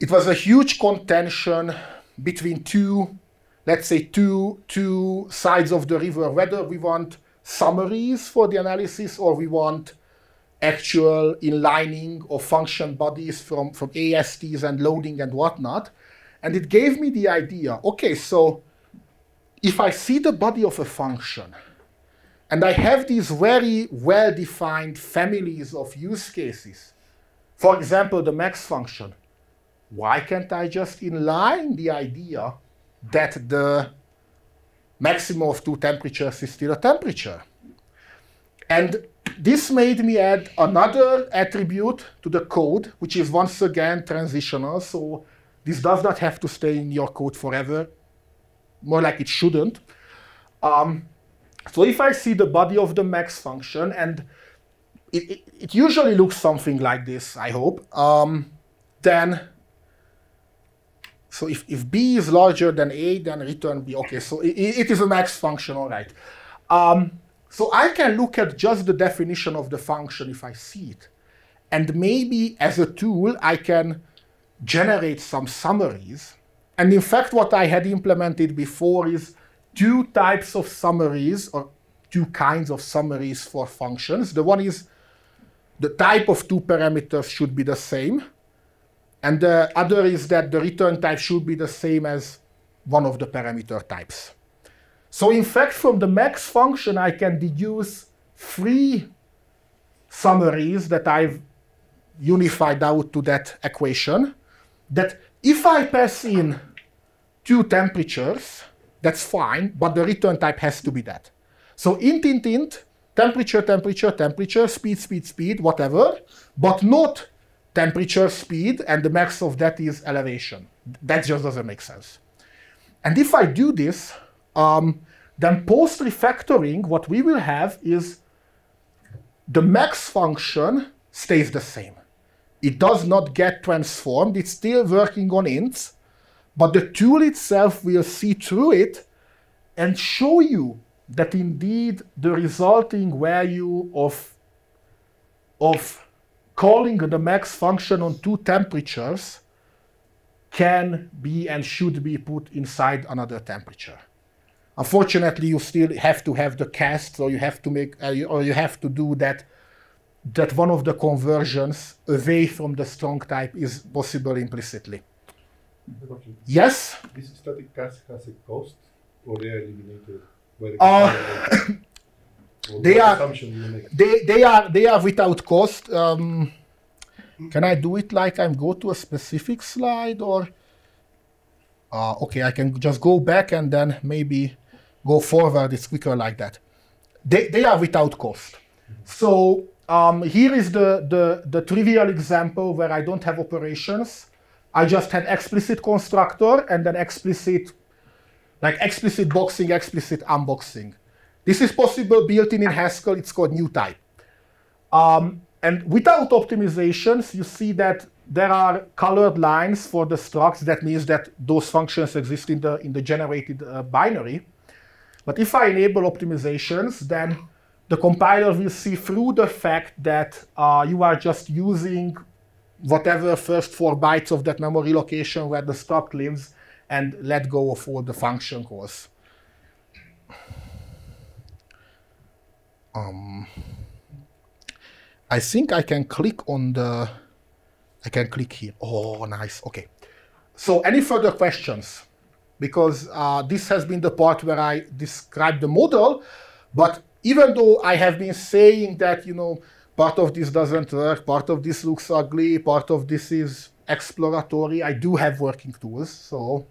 it was a huge contention between two, let's say two two sides of the river, whether we want summaries for the analysis or we want actual inlining of function bodies from, from ASTs and loading and whatnot. And it gave me the idea, okay, so if I see the body of a function and I have these very well-defined families of use cases, for example, the max function, why can't I just inline the idea that the maximum of two temperatures is still a temperature? And this made me add another attribute to the code, which is once again transitional. So this does not have to stay in your code forever, more like it shouldn't. Um, so if I see the body of the max function, and it, it, it usually looks something like this, I hope, um, then, so if, if b is larger than a, then return b. Okay, so it, it is a max function, all right. Um, so I can look at just the definition of the function if I see it. And maybe as a tool, I can generate some summaries. And in fact, what I had implemented before is two types of summaries or two kinds of summaries for functions. The one is the type of two parameters should be the same. And the other is that the return type should be the same as one of the parameter types. So in fact, from the max function, I can deduce three summaries that I've unified out to that equation that if I pass in two temperatures, that's fine, but the return type has to be that. So int, int, int, temperature, temperature, temperature, speed, speed, speed, whatever, but not temperature, speed, and the max of that is elevation. That just doesn't make sense. And if I do this, um, then post refactoring, what we will have is the max function stays the same. It does not get transformed. It's still working on ints, but the tool itself will see through it and show you that indeed the resulting value of, of calling the max function on two temperatures can be and should be put inside another temperature. Unfortunately, you still have to have the cast, so you have to make, uh, or you have to do that. That one of the conversions away from the strong type is possible implicitly. Yes. This static cast has a cost, or they are eliminated by the Uh, They are- assumption do you make? They, they are they are without cost. Um, can I do it like I'm go to a specific slide or? Uh, okay, I can just go back and then maybe go forward. It's quicker like that. They, they are without cost. So um, here is the, the, the trivial example where I don't have operations. I just had explicit constructor and then explicit, like explicit boxing, explicit unboxing. This is possible built in in Haskell. It's called new type. Um, and without optimizations, you see that there are colored lines for the structs. That means that those functions exist in the, in the generated uh, binary. But if I enable optimizations, then the compiler will see through the fact that uh, you are just using whatever first four bytes of that memory location where the struct lives and let go of all the function calls. Um, I think I can click on the, I can click here. Oh, nice. Okay. So any further questions? Because uh, this has been the part where I described the model, but even though I have been saying that, you know, part of this doesn't work, part of this looks ugly, part of this is exploratory, I do have working tools. So,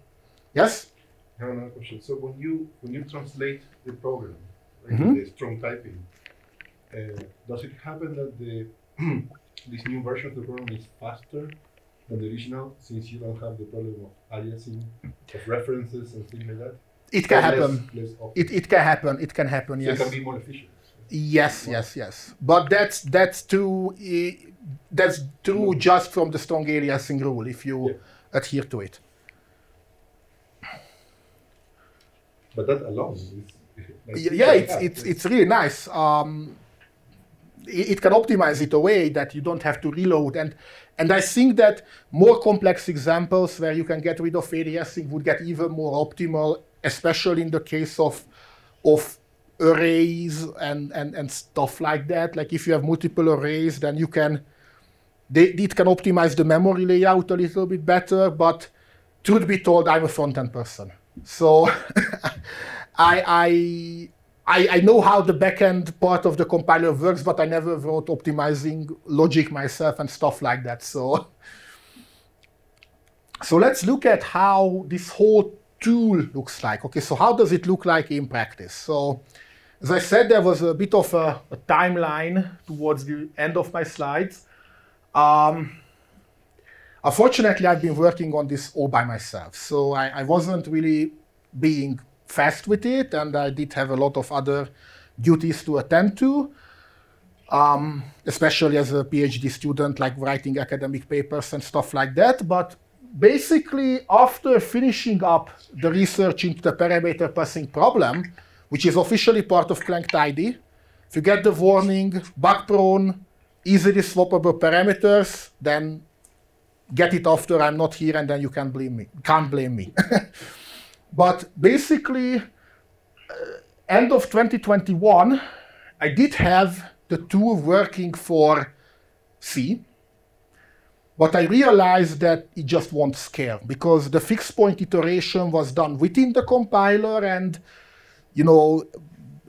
yes? I have another question. So when you when you translate the program, Mhm. the strong typing, uh, does it happen that the this new version of the program is faster than the original since you don't have the problem of aliasing of references and things like that? It can Or happen. less often? It, it can happen. It can happen, so yes. it can be more efficient. Yes, yes, yes. But that's that's too eh, that's true just from the strong aliasing rule if you Yeah. adhere to it. But that alone is Yeah, it's it's it's really nice. Um, it, it can optimize it away that you don't have to reload and and I think that more complex examples where you can get rid of aliasing would get even more optimal, especially in the case of of arrays and, and, and stuff like that. Like if you have multiple arrays, then you can they, it can optimize the memory layout a little bit better. But truth be told, I'm a front end person, so I, I I know how the backend part of the compiler works, but I never wrote optimizing logic myself and stuff like that. So so let's look at how this whole tool looks like. Okay, so how does it look like in practice? So as I said, there was a bit of a, a timeline towards the end of my slides. Um, unfortunately, I've been working on this all by myself, so I, I wasn't really being fast with it, and I did have a lot of other duties to attend to, um, especially as a PhD student, like writing academic papers and stuff like that. But basically, after finishing up the research into the parameter passing problem, which is officially part of Clang Tidy, if you get the warning, bug prone, easily swappable parameters, then get it after I'm not here, and then you can blame me. Can't blame me. but basically, uh, end of 2021, I did have the tool working for C, but I realized that it just won't scale because the fixed point iteration was done within the compiler and you know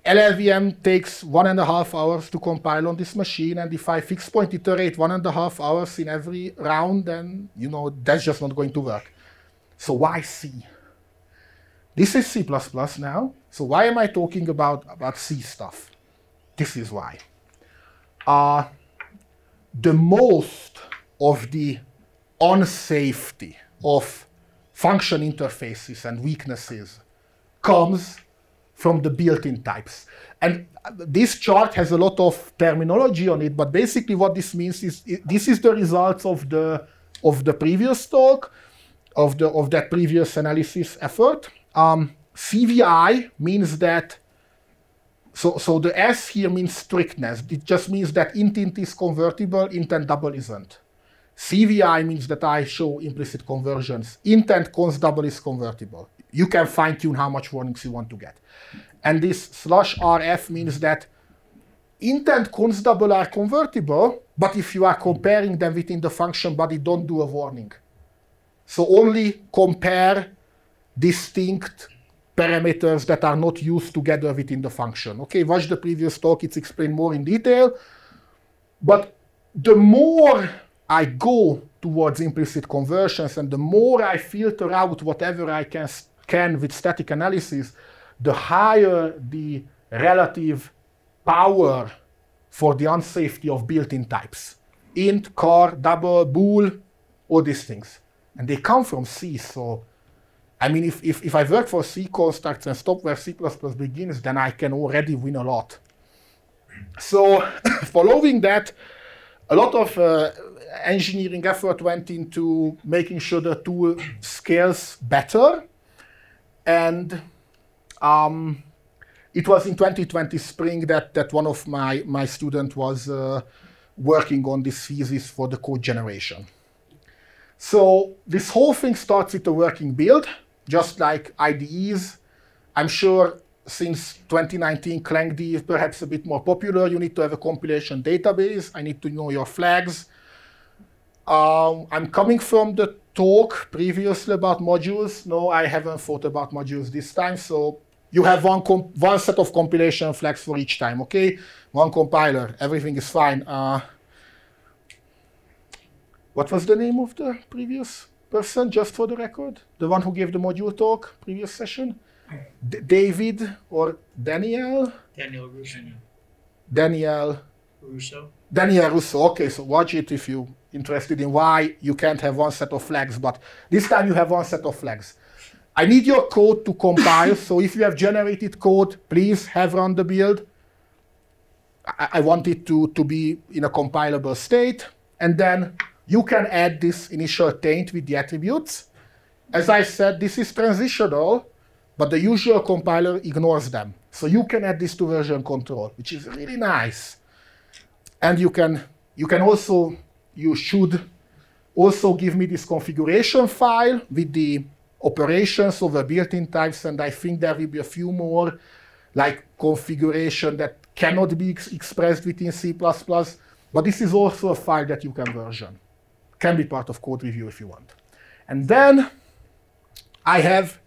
LLVM takes one and a half hours to compile on this machine, and if I fixed point iterate one and a half hours in every round, then you know that's just not going to work. So why C? This is C++ now. So why am I talking about, about C stuff? This is why. Uh, the most of the unsafety of function interfaces and weaknesses comes from the built-in types. And this chart has a lot of terminology on it, but basically what this means is this is the results of the of the previous talk, of the of that previous analysis effort. Um, CVI means that so so the S here means strictness. It just means that int int is convertible, intent double isn't. CVI means that I show implicit conversions. Intent const double is convertible. You can fine tune how much warnings you want to get. And this slash RF means that intent const double are convertible, but if you are comparing them within the function body, don't do a warning. So only compare distinct parameters that are not used together within the function. Okay, watch the previous talk, it's explained more in detail. But the more I go towards implicit conversions and the more I filter out whatever I can, can with static analysis, the higher the relative power for the unsafety of built-in types. Int, char, double, bool, all these things. And they come from C, so I mean, if, if, if I work for C constructs and stop where C++ begins, then I can already win a lot. So following that, a lot of uh, engineering effort went into making sure the tool scales better. And um, it was in 2020 spring that, that one of my, my students was uh, working on this thesis for the code generation. So this whole thing starts with a working build, just like IDEs. I'm sure since 2019, ClangD is perhaps a bit more popular. You need to have a compilation database. I need to know your flags. Um, I'm coming from the talk previously about modules. No, I haven't thought about modules this time. So you have one, one set of compilation flags for each time, okay? One compiler, everything is fine. Uh, what was the name of the previous person, just for the record? The one who gave the module talk, previous session? D David or Daniel? Daniel Ruoso. Daniel. Ruoso. Daniel Ruoso. Okay, so watch it if you're interested in why you can't have one set of flags, but this time you have one set of flags. I need your code to compile, so if you have generated code, please have run the build. I, I want it to, to be in a compilable state, and then you can add this initial taint with the attributes. As I said, this is transitional, but the usual compiler ignores them. So you can add this to version control, which is really nice. And you can, you can also, you should also give me this configuration file with the operations over built-in types, and I think there will be a few more, like configuration that cannot be ex expressed within C++, but this is also a file that you can version can be part of code review if you want. And then I have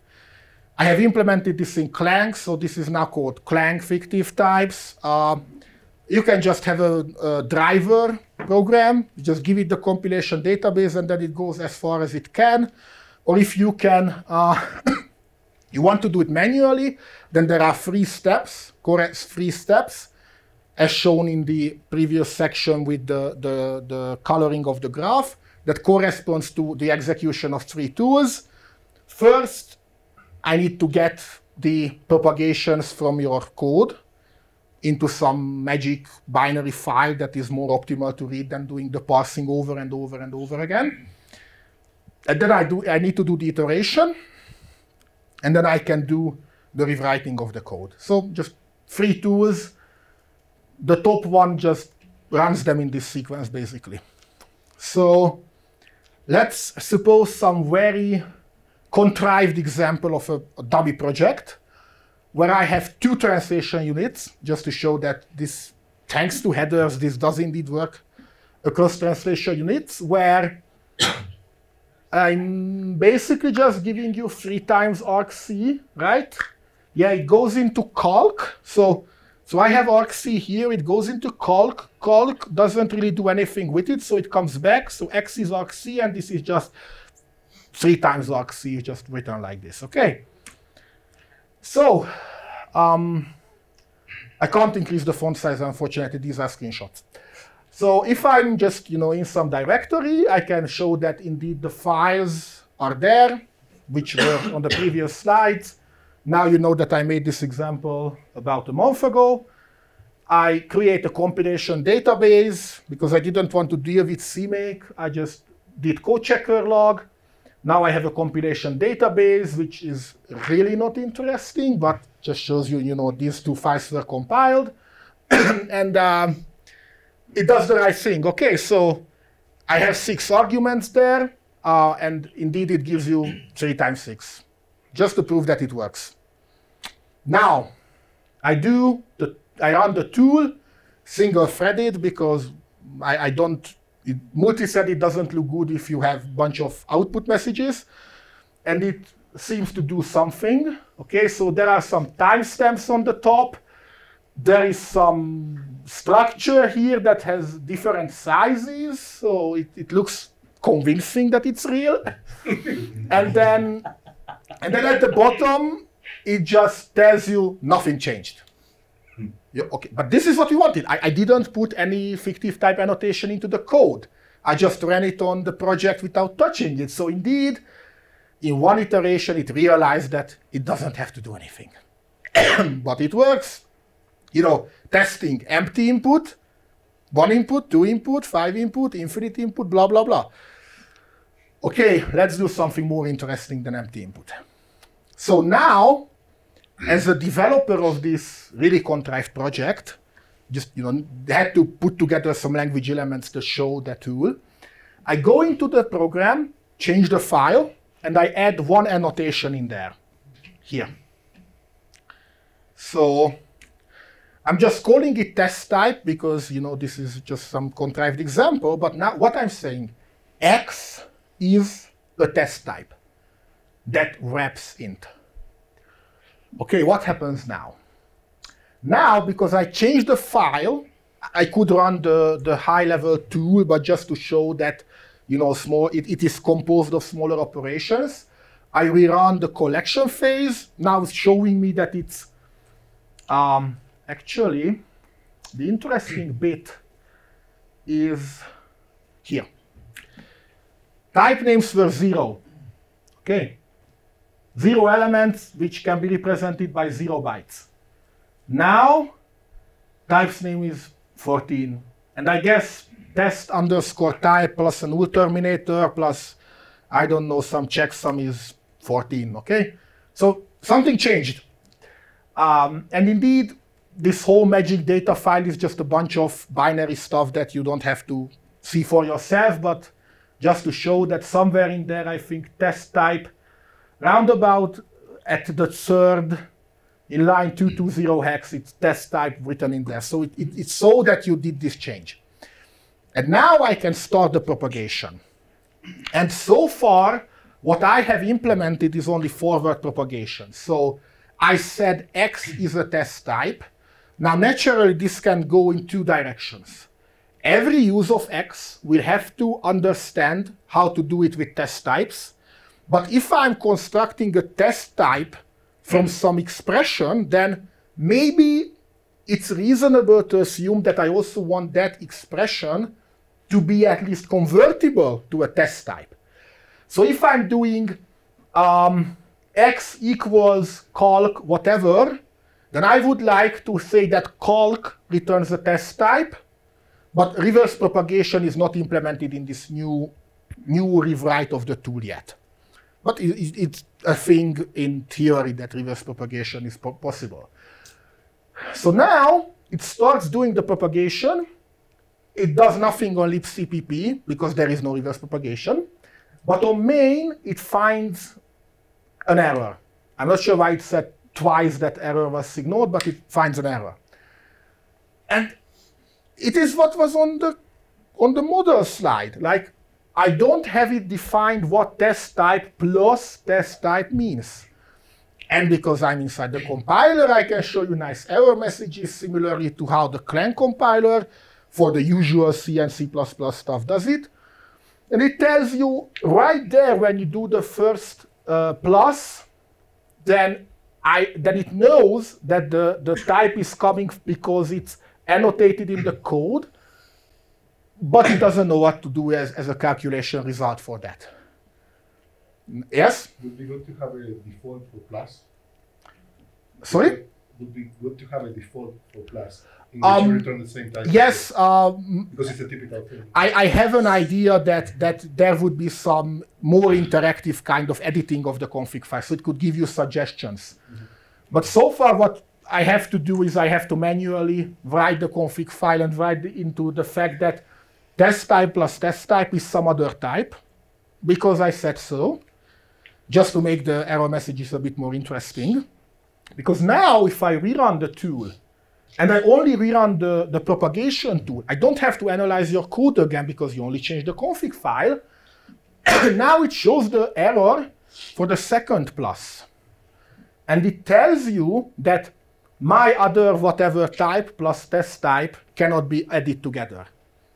I have implemented this in Clang, so this is now called Clang fictive types. Uh, you can just have a, a, driver program, you just give it the compilation database, and then it goes as far as it can. Or if you can, uh, you want to do it manually, then there are three steps, correct three steps, as shown in the previous section with the, the, the coloring of the graph that corresponds to the execution of three tools. First, I need to get the propagations from your code into some magic binary file that is more optimal to read than doing the parsing over and over and over again. And then I, do, I need to do the iteration, and then I can do the rewriting of the code. So just three tools. The top one just runs them in this sequence, basically. So Let's suppose some very contrived example of a, a dummy project where I have two translation units, just to show that this, thanks to headers, this does indeed work across translation units, where I'm basically just giving you three times argc, right? Yeah, it goes into calc. So So I have argc here, it goes into calc. Calc doesn't really do anything with it, so it comes back. So x is argc, and this is just 3 times argc, just written like this, okay? So, um, I can't increase the font size, unfortunately, these are screenshots. So if I'm just, you know, in some directory, I can show that indeed the files are there, which were on the previous slides. Now you know that I made this example about a month ago. I create a compilation database because I didn't want to deal with CMake. I just did CodeChecker log. Now I have a compilation database, which is really not interesting, but just shows you, you know, these two files were compiled. and um, it does the right thing. Okay, so I have six arguments there, uh, and indeed it gives you three times six, just to prove that it works. Now, I do the, I run the tool single-threaded because I, I don't, it, multi-threaded doesn't look good if you have a bunch of output messages, and it seems to do something. Okay, so there are some timestamps on the top. There is some structure here that has different sizes, so it, it looks convincing that it's real. and then and then at the bottom, it just tells you nothing changed. Hmm. Yeah, okay, but this is what we wanted. I, I didn't put any fictive type annotation into the code. I just ran it on the project without touching it. So indeed, in one iteration, it realized that it doesn't have to do anything. but it works. You know, testing empty input, one input, two input, five input, infinite input, blah, blah, blah. Okay, let's do something more interesting than empty input. So now, as a developer of this really contrived project, just you know, had to put together some language elements to show that tool. I go into the program, change the file, and I add one annotation in there, here. So I'm just calling it test type because you know this is just some contrived example, but now what I'm saying, X is a test type that wraps int. Okay, what happens now? Now, because I changed the file, I could run the, the high-level tool, but just to show that you know, small, it, it is composed of smaller operations. I rerun the collection phase. Now it's showing me that it's um, actually the interesting bit is here. Type names were zero. Okay. Zero elements which can be represented by zero bytes. Now, type's name is 14. And I guess test underscore type plus a null terminator plus, I don't know, some checksum is 14, okay? So something changed. Um, and indeed, this whole magic data file is just a bunch of binary stuff that you don't have to see for yourself, but just to show that somewhere in there, I think test type roundabout at the third in line 220 hex, it's test type written in there. So it, it, it's so that you did this change. And now I can start the propagation. And so far, what I have implemented is only forward propagation. So I said X is a test type. Now, naturally, this can go in two directions. Every use of X will have to understand how to do it with test types. But if I'm constructing a test type from some expression, then maybe it's reasonable to assume that I also want that expression to be at least convertible to a test type. So if I'm doing um, x equals calc whatever, then I would like to say that calc returns a test type, but reverse propagation is not implemented in this new, new rewrite of the tool yet. But it, it's a thing in theory that reverse propagation is possible. So now it starts doing the propagation, it does nothing on libcpp because there is no reverse propagation. But on main, it finds an error. I'm not sure why it said twice that error was ignored, but it finds an error. And it is what was on the on the model slide. Like, I don't have it defined what test type plus test type means. And because I'm inside the compiler, I can show you nice error messages similarly to how the Clang compiler for the usual C and C++ stuff does it. And it tells you right there when you do the first uh, plus, then I then it knows that the, the type is coming because it's annotated in the code, but it doesn't know what to do as, as a calculation result for that. Yes? Would be good to have a default for plus. Sorry? Would be good to have a default for plus in which Um, you return the same type. Yes, um, Because it's a typical thing. I, I have an idea that, that there would be some more interactive kind of editing of the config file, so it could give you suggestions. But so far, what I have to do is I have to manually write the config file and write into the fact that test type plus test type is some other type, because I said so, just to make the error messages a bit more interesting. Because now, if I rerun the tool, and I only rerun the, the propagation tool. I don't have to analyze your code again because you only changed the config file. now it shows the error for the second plus. And it tells you that my other whatever type plus test type cannot be added together.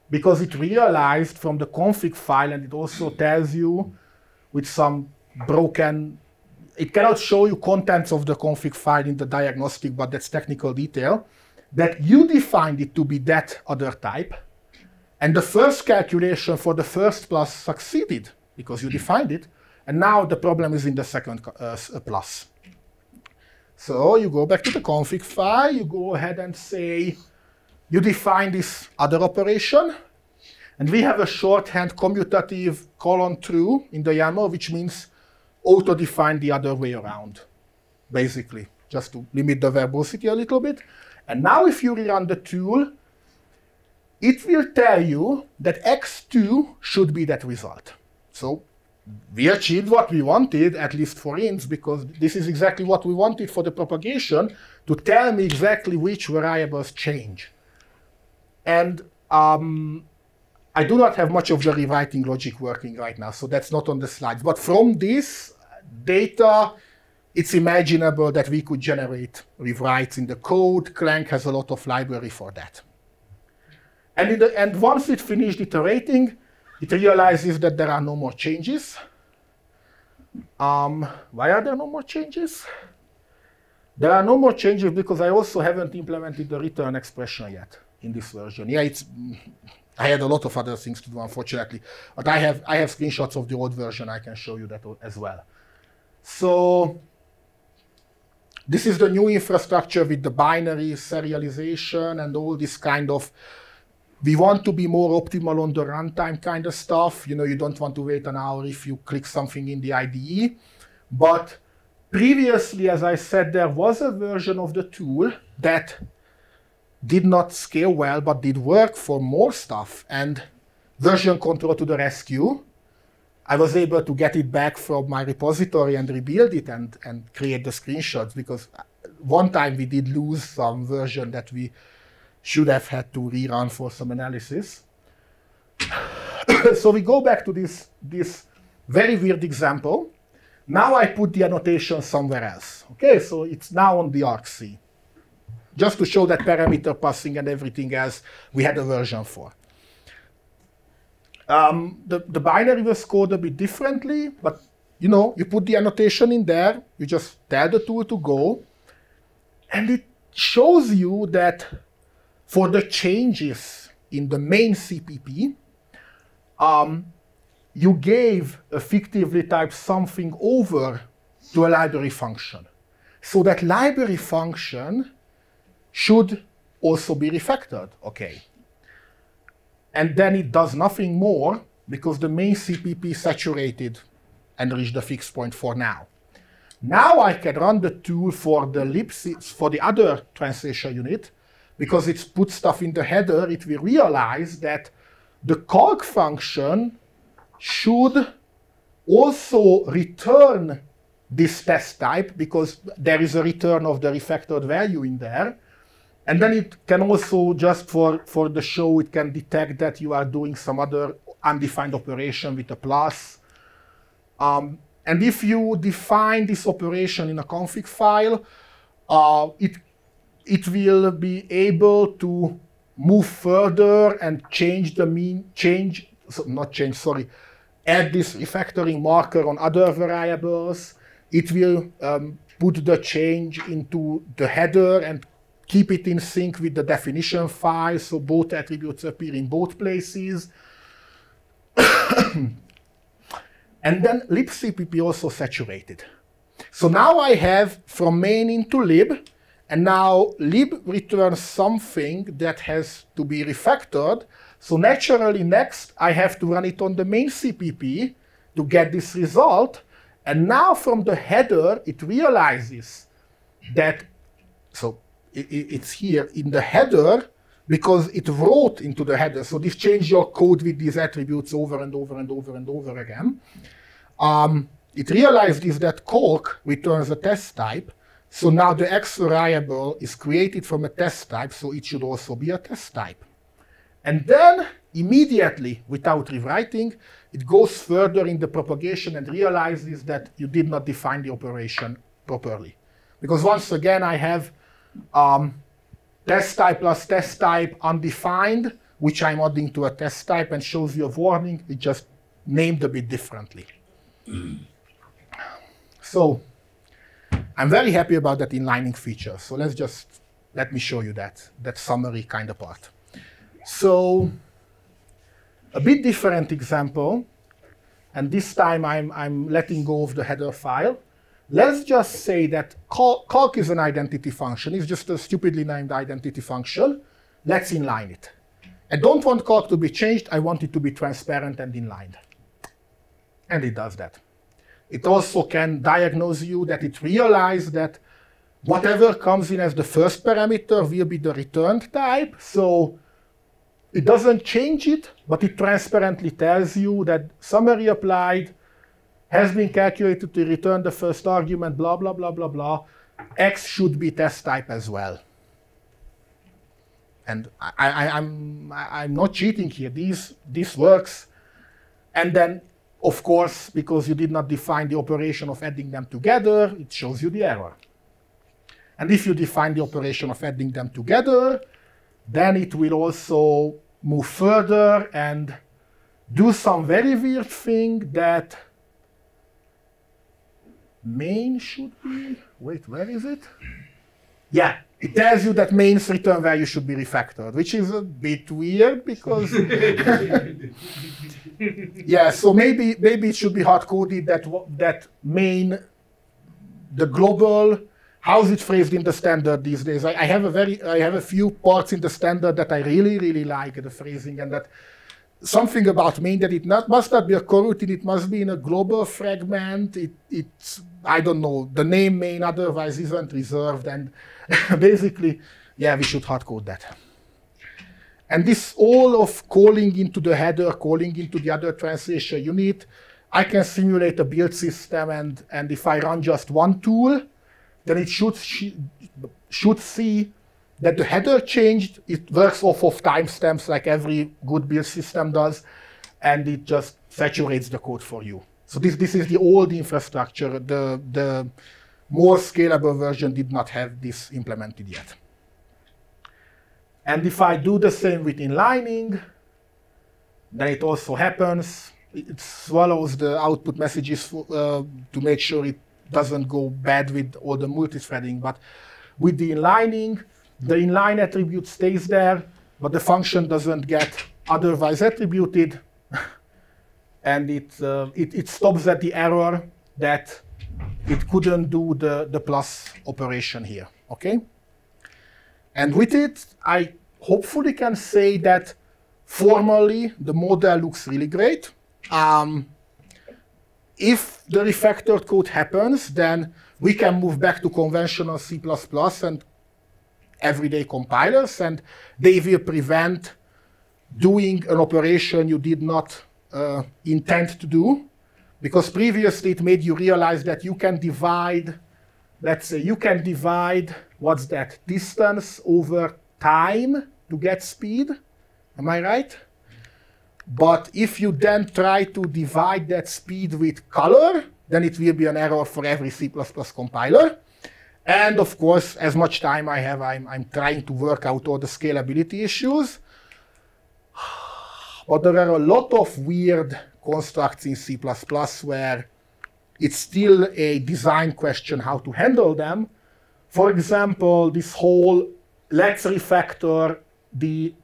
Because it realized from the config file, and it also tells you with some broken it cannot show you contents of the config file in the diagnostic, but that's technical detail, that you defined it to be that other type. And the first calculation for the first plus succeeded because you defined it. And now the problem is in the second co- uh, uh, plus. So you go back to the config file, you go ahead and say, you define this other operation, and we have a shorthand commutative colon true in the YAML, which means auto-define the other way around, basically, just to limit the verbosity a little bit. And now if you rerun the tool, it will tell you that x2 should be that result. So we achieved what we wanted, at least for ints, because this is exactly what we wanted for the propagation, to tell me exactly which variables change. And um, I do not have much of the rewriting logic working right now, so that's not on the slides. But from this data, it's imaginable that we could generate rewrites in the code. Clang has a lot of library for that. And, in the, and once it finished iterating, it realizes that there are no more changes. Um, why are there no more changes? There are no more changes because I also haven't implemented the return expression yet in this version. Yeah, it's I had a lot of other things to do, unfortunately. But I have I have screenshots of the old version. I can show you that as well. So this is the new infrastructure with the binary serialization and all this kind of. We want to be more optimal on the runtime kind of stuff. You know, you don't want to wait an hour if you click something in the IDE. But previously, as I said, there was a version of the tool that did not scale well, but did work for more stuff. And version control to the rescue. I was able to get it back from my repository and rebuild it and, and create the screenshots because one time we did lose some version that we should have had to rerun for some analysis. so we go back to this, this very weird example. Now I put the annotation somewhere else. Okay, so it's now on the argc just to show that parameter passing and everything else we had a version for. Um, the, the binary was coded a bit differently, but you know, you put the annotation in there, you just tell the tool to go, and it shows you that for the changes in the main CPP, um, you gave a fictively typed something over to a library function. So that library function should also be refactored. Okay. And then it does nothing more because the main CPP saturated and reached the fixed point for now. Now I can run the tool for the libc for the other translation unit because it's put stuff in the header. It will realize that the calc function should also return this test type because there is a return of the refactored value in there. And then it can also, just for, for the show, it can detect that you are doing some other undefined operation with a plus. Um, and if you define this operation in a config file, uh, it, it will be able to move further and change the mean, change, so not change, sorry, add this refactoring marker on other variables. It will um, put the change into the header and keep it in sync with the definition file, so both attributes appear in both places. and then libcpp also saturated. So now I have from main into lib, and now lib returns something that has to be refactored. So naturally next I have to run it on the main CPP to get this result. And now from the header, it realizes that, so it, it's here in the header because it wrote into the header. So this changed your code with these attributes over and over and over and over again. Um, it realized is that calc returns a test type. So now the X variable is created from a test type, so it should also be a test type. And then immediately, without rewriting, it goes further in the propagation and realizes that you did not define the operation properly. Because once again, I have um, test type plus test type undefined, which I'm adding to a test type and shows you a warning. It just named a bit differently. So I'm very happy about that inlining feature. So let's just, let me show you that, that summary kind of part. So a bit different example, and this time I'm, I'm letting go of the header file. Let's just say that calc is an identity function. It's just a stupidly named identity function. Let's inline it. I don't want calc to be changed. I want it to be transparent and inlined. And it does that. It also can diagnose you that it realized that whatever comes in as the first parameter will be the returned type. So it doesn't change it, but it transparently tells you that summary applied has been calculated to return the first argument, blah, blah, blah, blah, blah. X should be test type as well. And I, am I'm, I'm not cheating here. These, this works. And then, of course, because you did not define the operation of adding them together, it shows you the error. And if you define the operation of adding them together, then it will also move further and do some very weird thing that main should be, wait, where is it? Yeah, it tells you that main's return value should be refactored, which is a bit weird because, yeah, so maybe maybe it should be hard coded that that main, the global, how's it phrased in the standard these days? I, I have a very, I have a few parts in the standard that I really really like the phrasing and that something about main that it not, must not be a coroutine, it must be in a global fragment. It, it's, I don't know, the name main otherwise isn't reserved. And basically, yeah, we should hard code that. And this all of calling into the header, calling into the other translation unit, I can simulate a build system. And, and if I run just one tool, then it should, should see that the header changed. It works off of timestamps like every good build system does, and it just saturates the code for you. So this, this is the old infrastructure. The, the more scalable version did not have this implemented yet. And if I do the same with inlining, then it also happens. It swallows the output messages for, uh, to make sure it doesn't go bad with all the multi-threading. But with the inlining, the inline attribute stays there, but the function doesn't get otherwise attributed. and it, uh, it, it, stops at the error that it couldn't do the, the plus operation here, okay? And with it, I hopefully can say that formally the model looks really great. Um, if the refactored code happens, then we can move back to conventional C++ and everyday compilers, and they will prevent doing an operation you did not uh, intend to do, because previously it made you realize that you can divide, let's say you can divide, what's that, distance over time to get speed. Am I right? But if you then try to divide that speed with color, then it will be an error for every C++ compiler. And of course, as much time I have, I'm, I'm trying to work out all the scalability issues. But there are a lot of weird constructs in C++ where it's still a design question how to handle them. For example, this whole let's refactor the,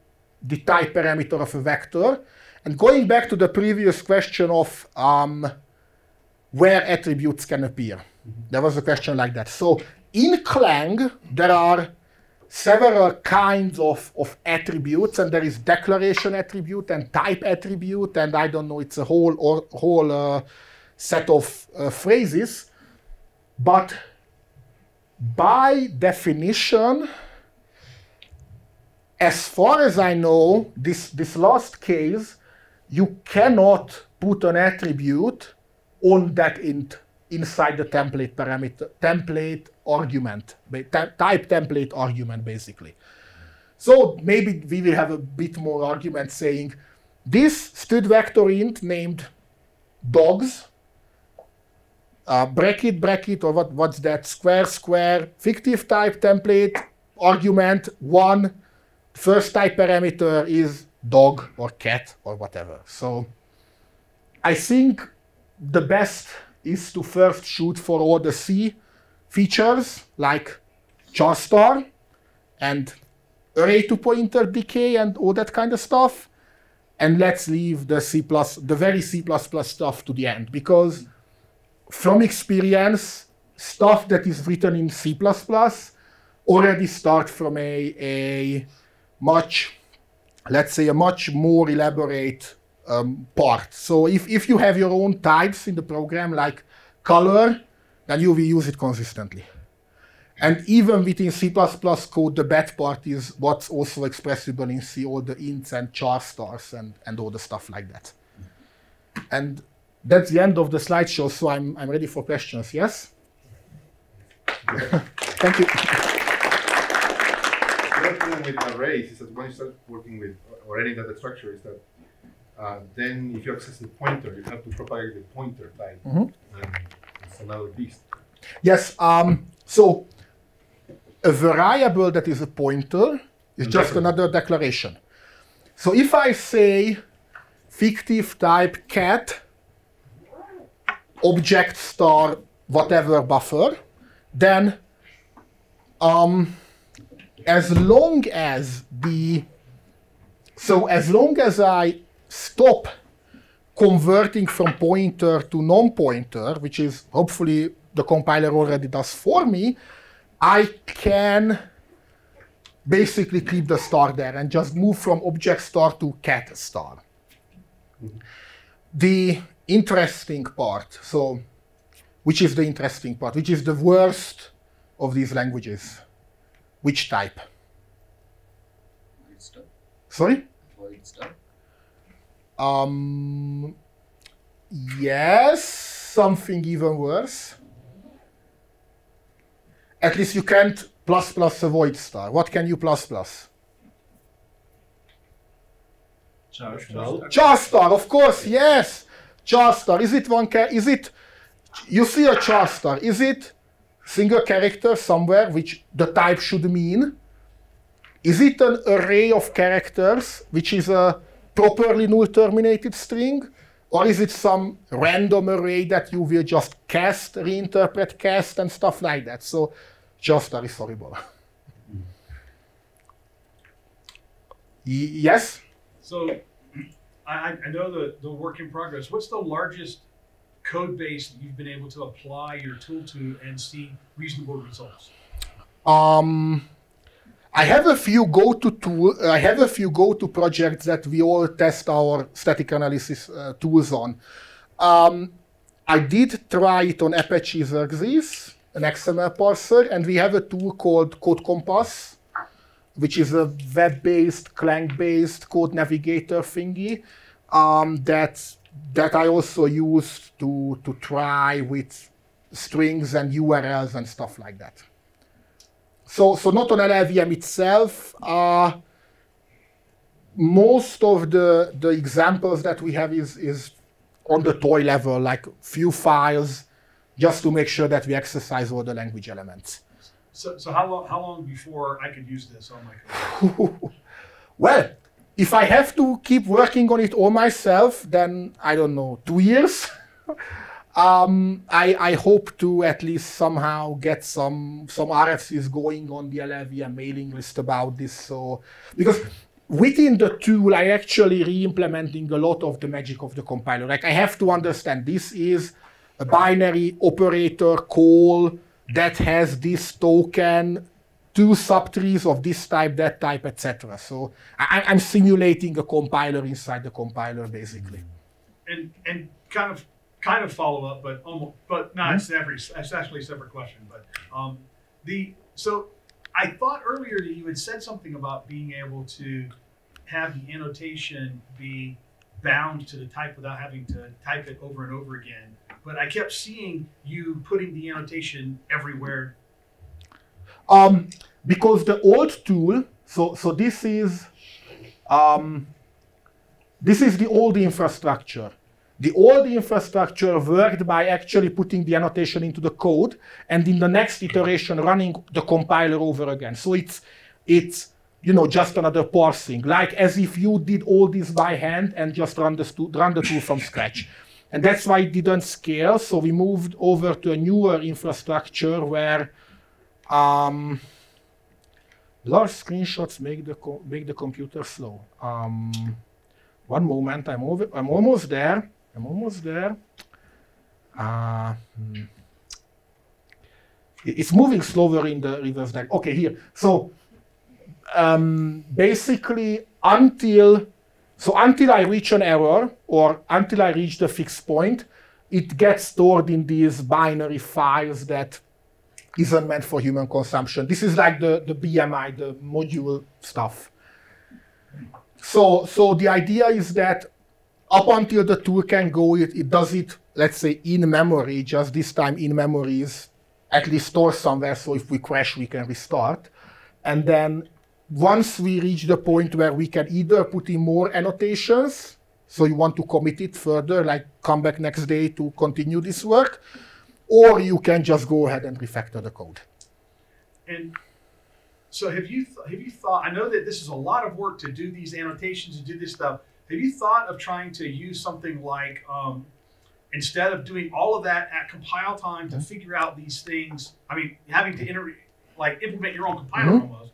the type parameter of a vector. And going back to the previous question of um, where attributes can appear. There was a question like that. So in Clang, there are several kinds of, of attributes, and there is declaration attribute and type attribute, and I don't know, it's a whole or whole uh, set of uh, phrases. But by definition, as far as I know, this, this last case, you cannot put an attribute on that int inside the template parameter, template argument, type template argument, basically. So maybe we will have a bit more argument saying this std vector int named dogs, uh, bracket, bracket, or what, what's that, square, square, fictive type template, argument, one, first type parameter is dog or cat or whatever. So I think the best is to first shoot for all the C features like char star and array to pointer decay and all that kind of stuff. And let's leave the C plus, the very C plus stuff to the end because from experience, stuff that is written in C already start from a, a much, let's say, a much more elaborate um, part. So if, if you have your own types in the program, like color, then you will use it consistently. And even within C++ code, the bad part is what's also expressible in C, all the ints and char stars and, and all the stuff like that. And that's the end of the slideshow, so I'm, I'm ready for questions, yes? Thank you. The problem with arrays is that when you start working with or any data structure is that uh, then if you access the pointer, you have to propagate the pointer type. Mm -hmm. And it's another beast. Yes. Um, so a variable that is a pointer is just another declaration. So if I say fictive type cat object star whatever buffer, then um, as long as the so as long as I stop converting from pointer to non-pointer, which is hopefully the compiler already does for me, I can basically keep the star there and just move from object star to cat star. Mm -hmm. The interesting part, so which is the interesting part, which is the worst of these languages? Which type? Sorry? Void stuff. Um, yes, something even worse. At least you can't plus plus avoid star. What can you plus plus? Char star. Char star, of course, yes. Char star. Is it one? Character? Is it? You see a char star. Is it single character somewhere, which the type should mean? Is it an array of characters, which is a properly null terminated string? Or is it some random array that you will just cast, reinterpret cast, and stuff like that? So just very horrible. Mm. yes? So I, I know the, the work in progress. What's the largest code base that you've been able to apply your tool to and see reasonable results? Um, I have a few go-to tool. I have a few go-to projects that we all test our static analysis uh, tools on. Um, I did try it on Apache Xerces, an XML parser, and we have a tool called Code Compass, which is a web-based, Clang-based code navigator thingy um, that that I also use to to try with strings and URLs and stuff like that. So, so not on LLVM itself. Uh, most of the, the examples that we have is, is on the toy level, like few files, just to make sure that we exercise all the language elements. So, so how long how long before I could use this on my code? well, if I have to keep working on it all myself, then I don't know, two years. um, I, I hope to at least somehow get some some RFCs going on the LLVM mailing list about this. So because within the tool, I actually re-implementing a lot of the magic of the compiler. Like I have to understand this is a binary operator call that has this token two subtrees of this type, that type, etc. So I, I'm simulating a compiler inside the compiler, basically. And and kind of kind of follow up, but almost but not it's every it's actually a separate question. But um, the so I thought earlier that you had said something about being able to have the annotation be bound to the type without having to type it over and over again. But I kept seeing you putting the annotation everywhere. Um, because the old tool, so so this is um, this is the old infrastructure. The old infrastructure worked by actually putting the annotation into the code and in the next iteration running the compiler over again. So it's it's you know just another parsing, like as if you did all this by hand and just run the run the tool from scratch. And that's why it didn't scale. So we moved over to a newer infrastructure where um, large screenshots make the make the computer slow. Um, one moment, I'm over. I'm almost there. I'm almost there. Uh, hmm. It's moving slower in the reverse direction. Okay, here. So um, basically, until so until I reach an error or until I reach the fixed point, it gets stored in these binary files that isn't meant for human consumption. This is like the, the BMI, the module stuff. So, so the idea is that up until the tool can go, it, it does it, let's say, in memory, just this time in memory is at least stored somewhere, so if we crash, we can restart. And then once we reach the point where we can either put in more annotations, so you want to commit it further, like come back next day to continue this work, or you can just go ahead and refactor the code. And so have you th- have you thought? I know that this is a lot of work to do these annotations and do this stuff. Have you thought of trying to use something like um, instead of doing all of that at compile time to figure out these things? I mean, having to enter, like implement your own compiler Mhm. almost.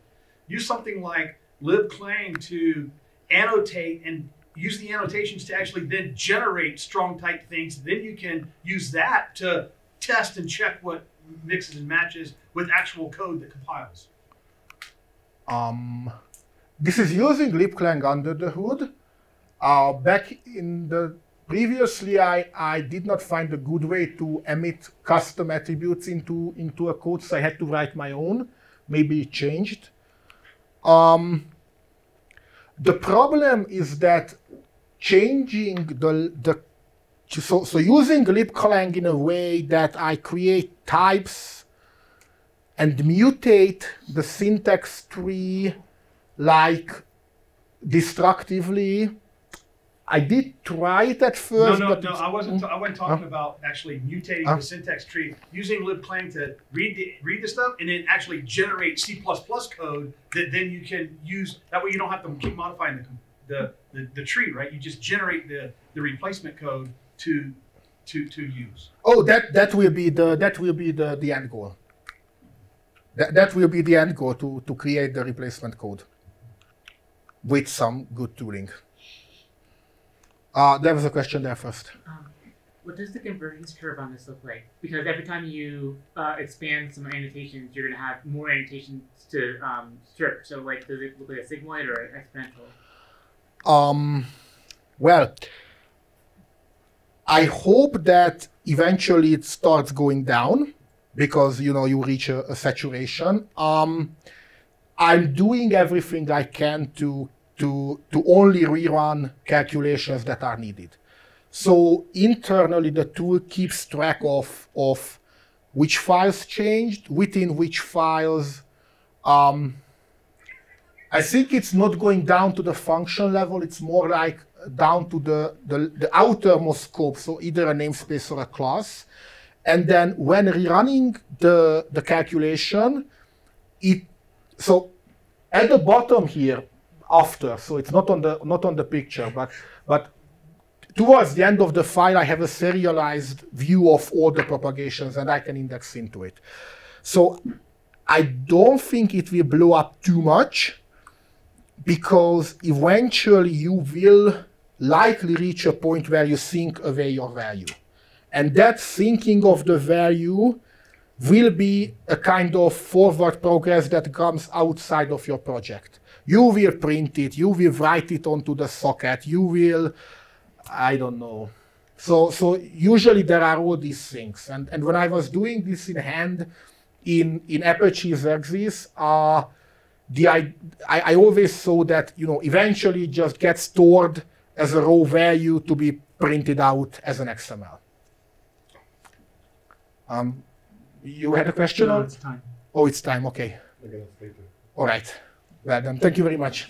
Use something like libclang to annotate and use the annotations to actually then generate strong type things. Then you can use that to test and check what mixes and matches with actual code that compiles. Um, this is using libclang under the hood. Uh, back in the previously, I, I did not find a good way to emit custom attributes into into a code, so I had to write my own. Maybe it changed. Um, the problem is that changing the the so, so using libclang in a way that I create types and mutate the syntax tree like destructively. I did try it at No, first, no, but no. I wasn't. I wasn't mm-hmm. talking Huh? about actually mutating Huh? the uh-huh. syntax tree using libclang to read the read the stuff and then actually generate C code that then you can use. That way, you don't have to keep modifying the the, the, the tree, right? You just generate the the replacement code to to to use. Oh, that that will be the that will be the, the end goal. That, that will be the end goal to, to create the replacement code with some good tooling. Uh, there was a question there first. Um, what does the convergence curve on this look like? Because every time you uh, expand some annotations, you're going to have more annotations to um, strip. So, like, does it look like a sigmoid or an exponential? Um, well, I hope that eventually it starts going down because you know you reach a, a saturation. Um, I'm doing everything I can to to to only rerun calculations that are needed. So internally, the tool keeps track of of which files changed, within which files. Um, I think it's not going down to the function level. It's more like down to the, the, the outermost scope, so either a namespace or a class. and then when rerunning the, the calculation, it so at the bottom here after, so it's not on the not on the picture, but but towards the end of the file, I have a serialized view of all the propagations and I can index into it. So I don't think it will blow up too much because eventually you will likely reach a point where you think away your value. And that thinking of the value will be a kind of forward progress that comes outside of your project. You will print it, you will write it onto the socket, you will, I don't know. So, so usually there are all these things. And, and when I was doing this in hand in, in Apache Xerces, uh, the, I, I always saw that, you know, eventually it just gets stored as a raw value to be printed out as an XML. Um, you had a question? No, it's time. Oh, it's time. Okay. Again, later. All right. Well then, thank you very much.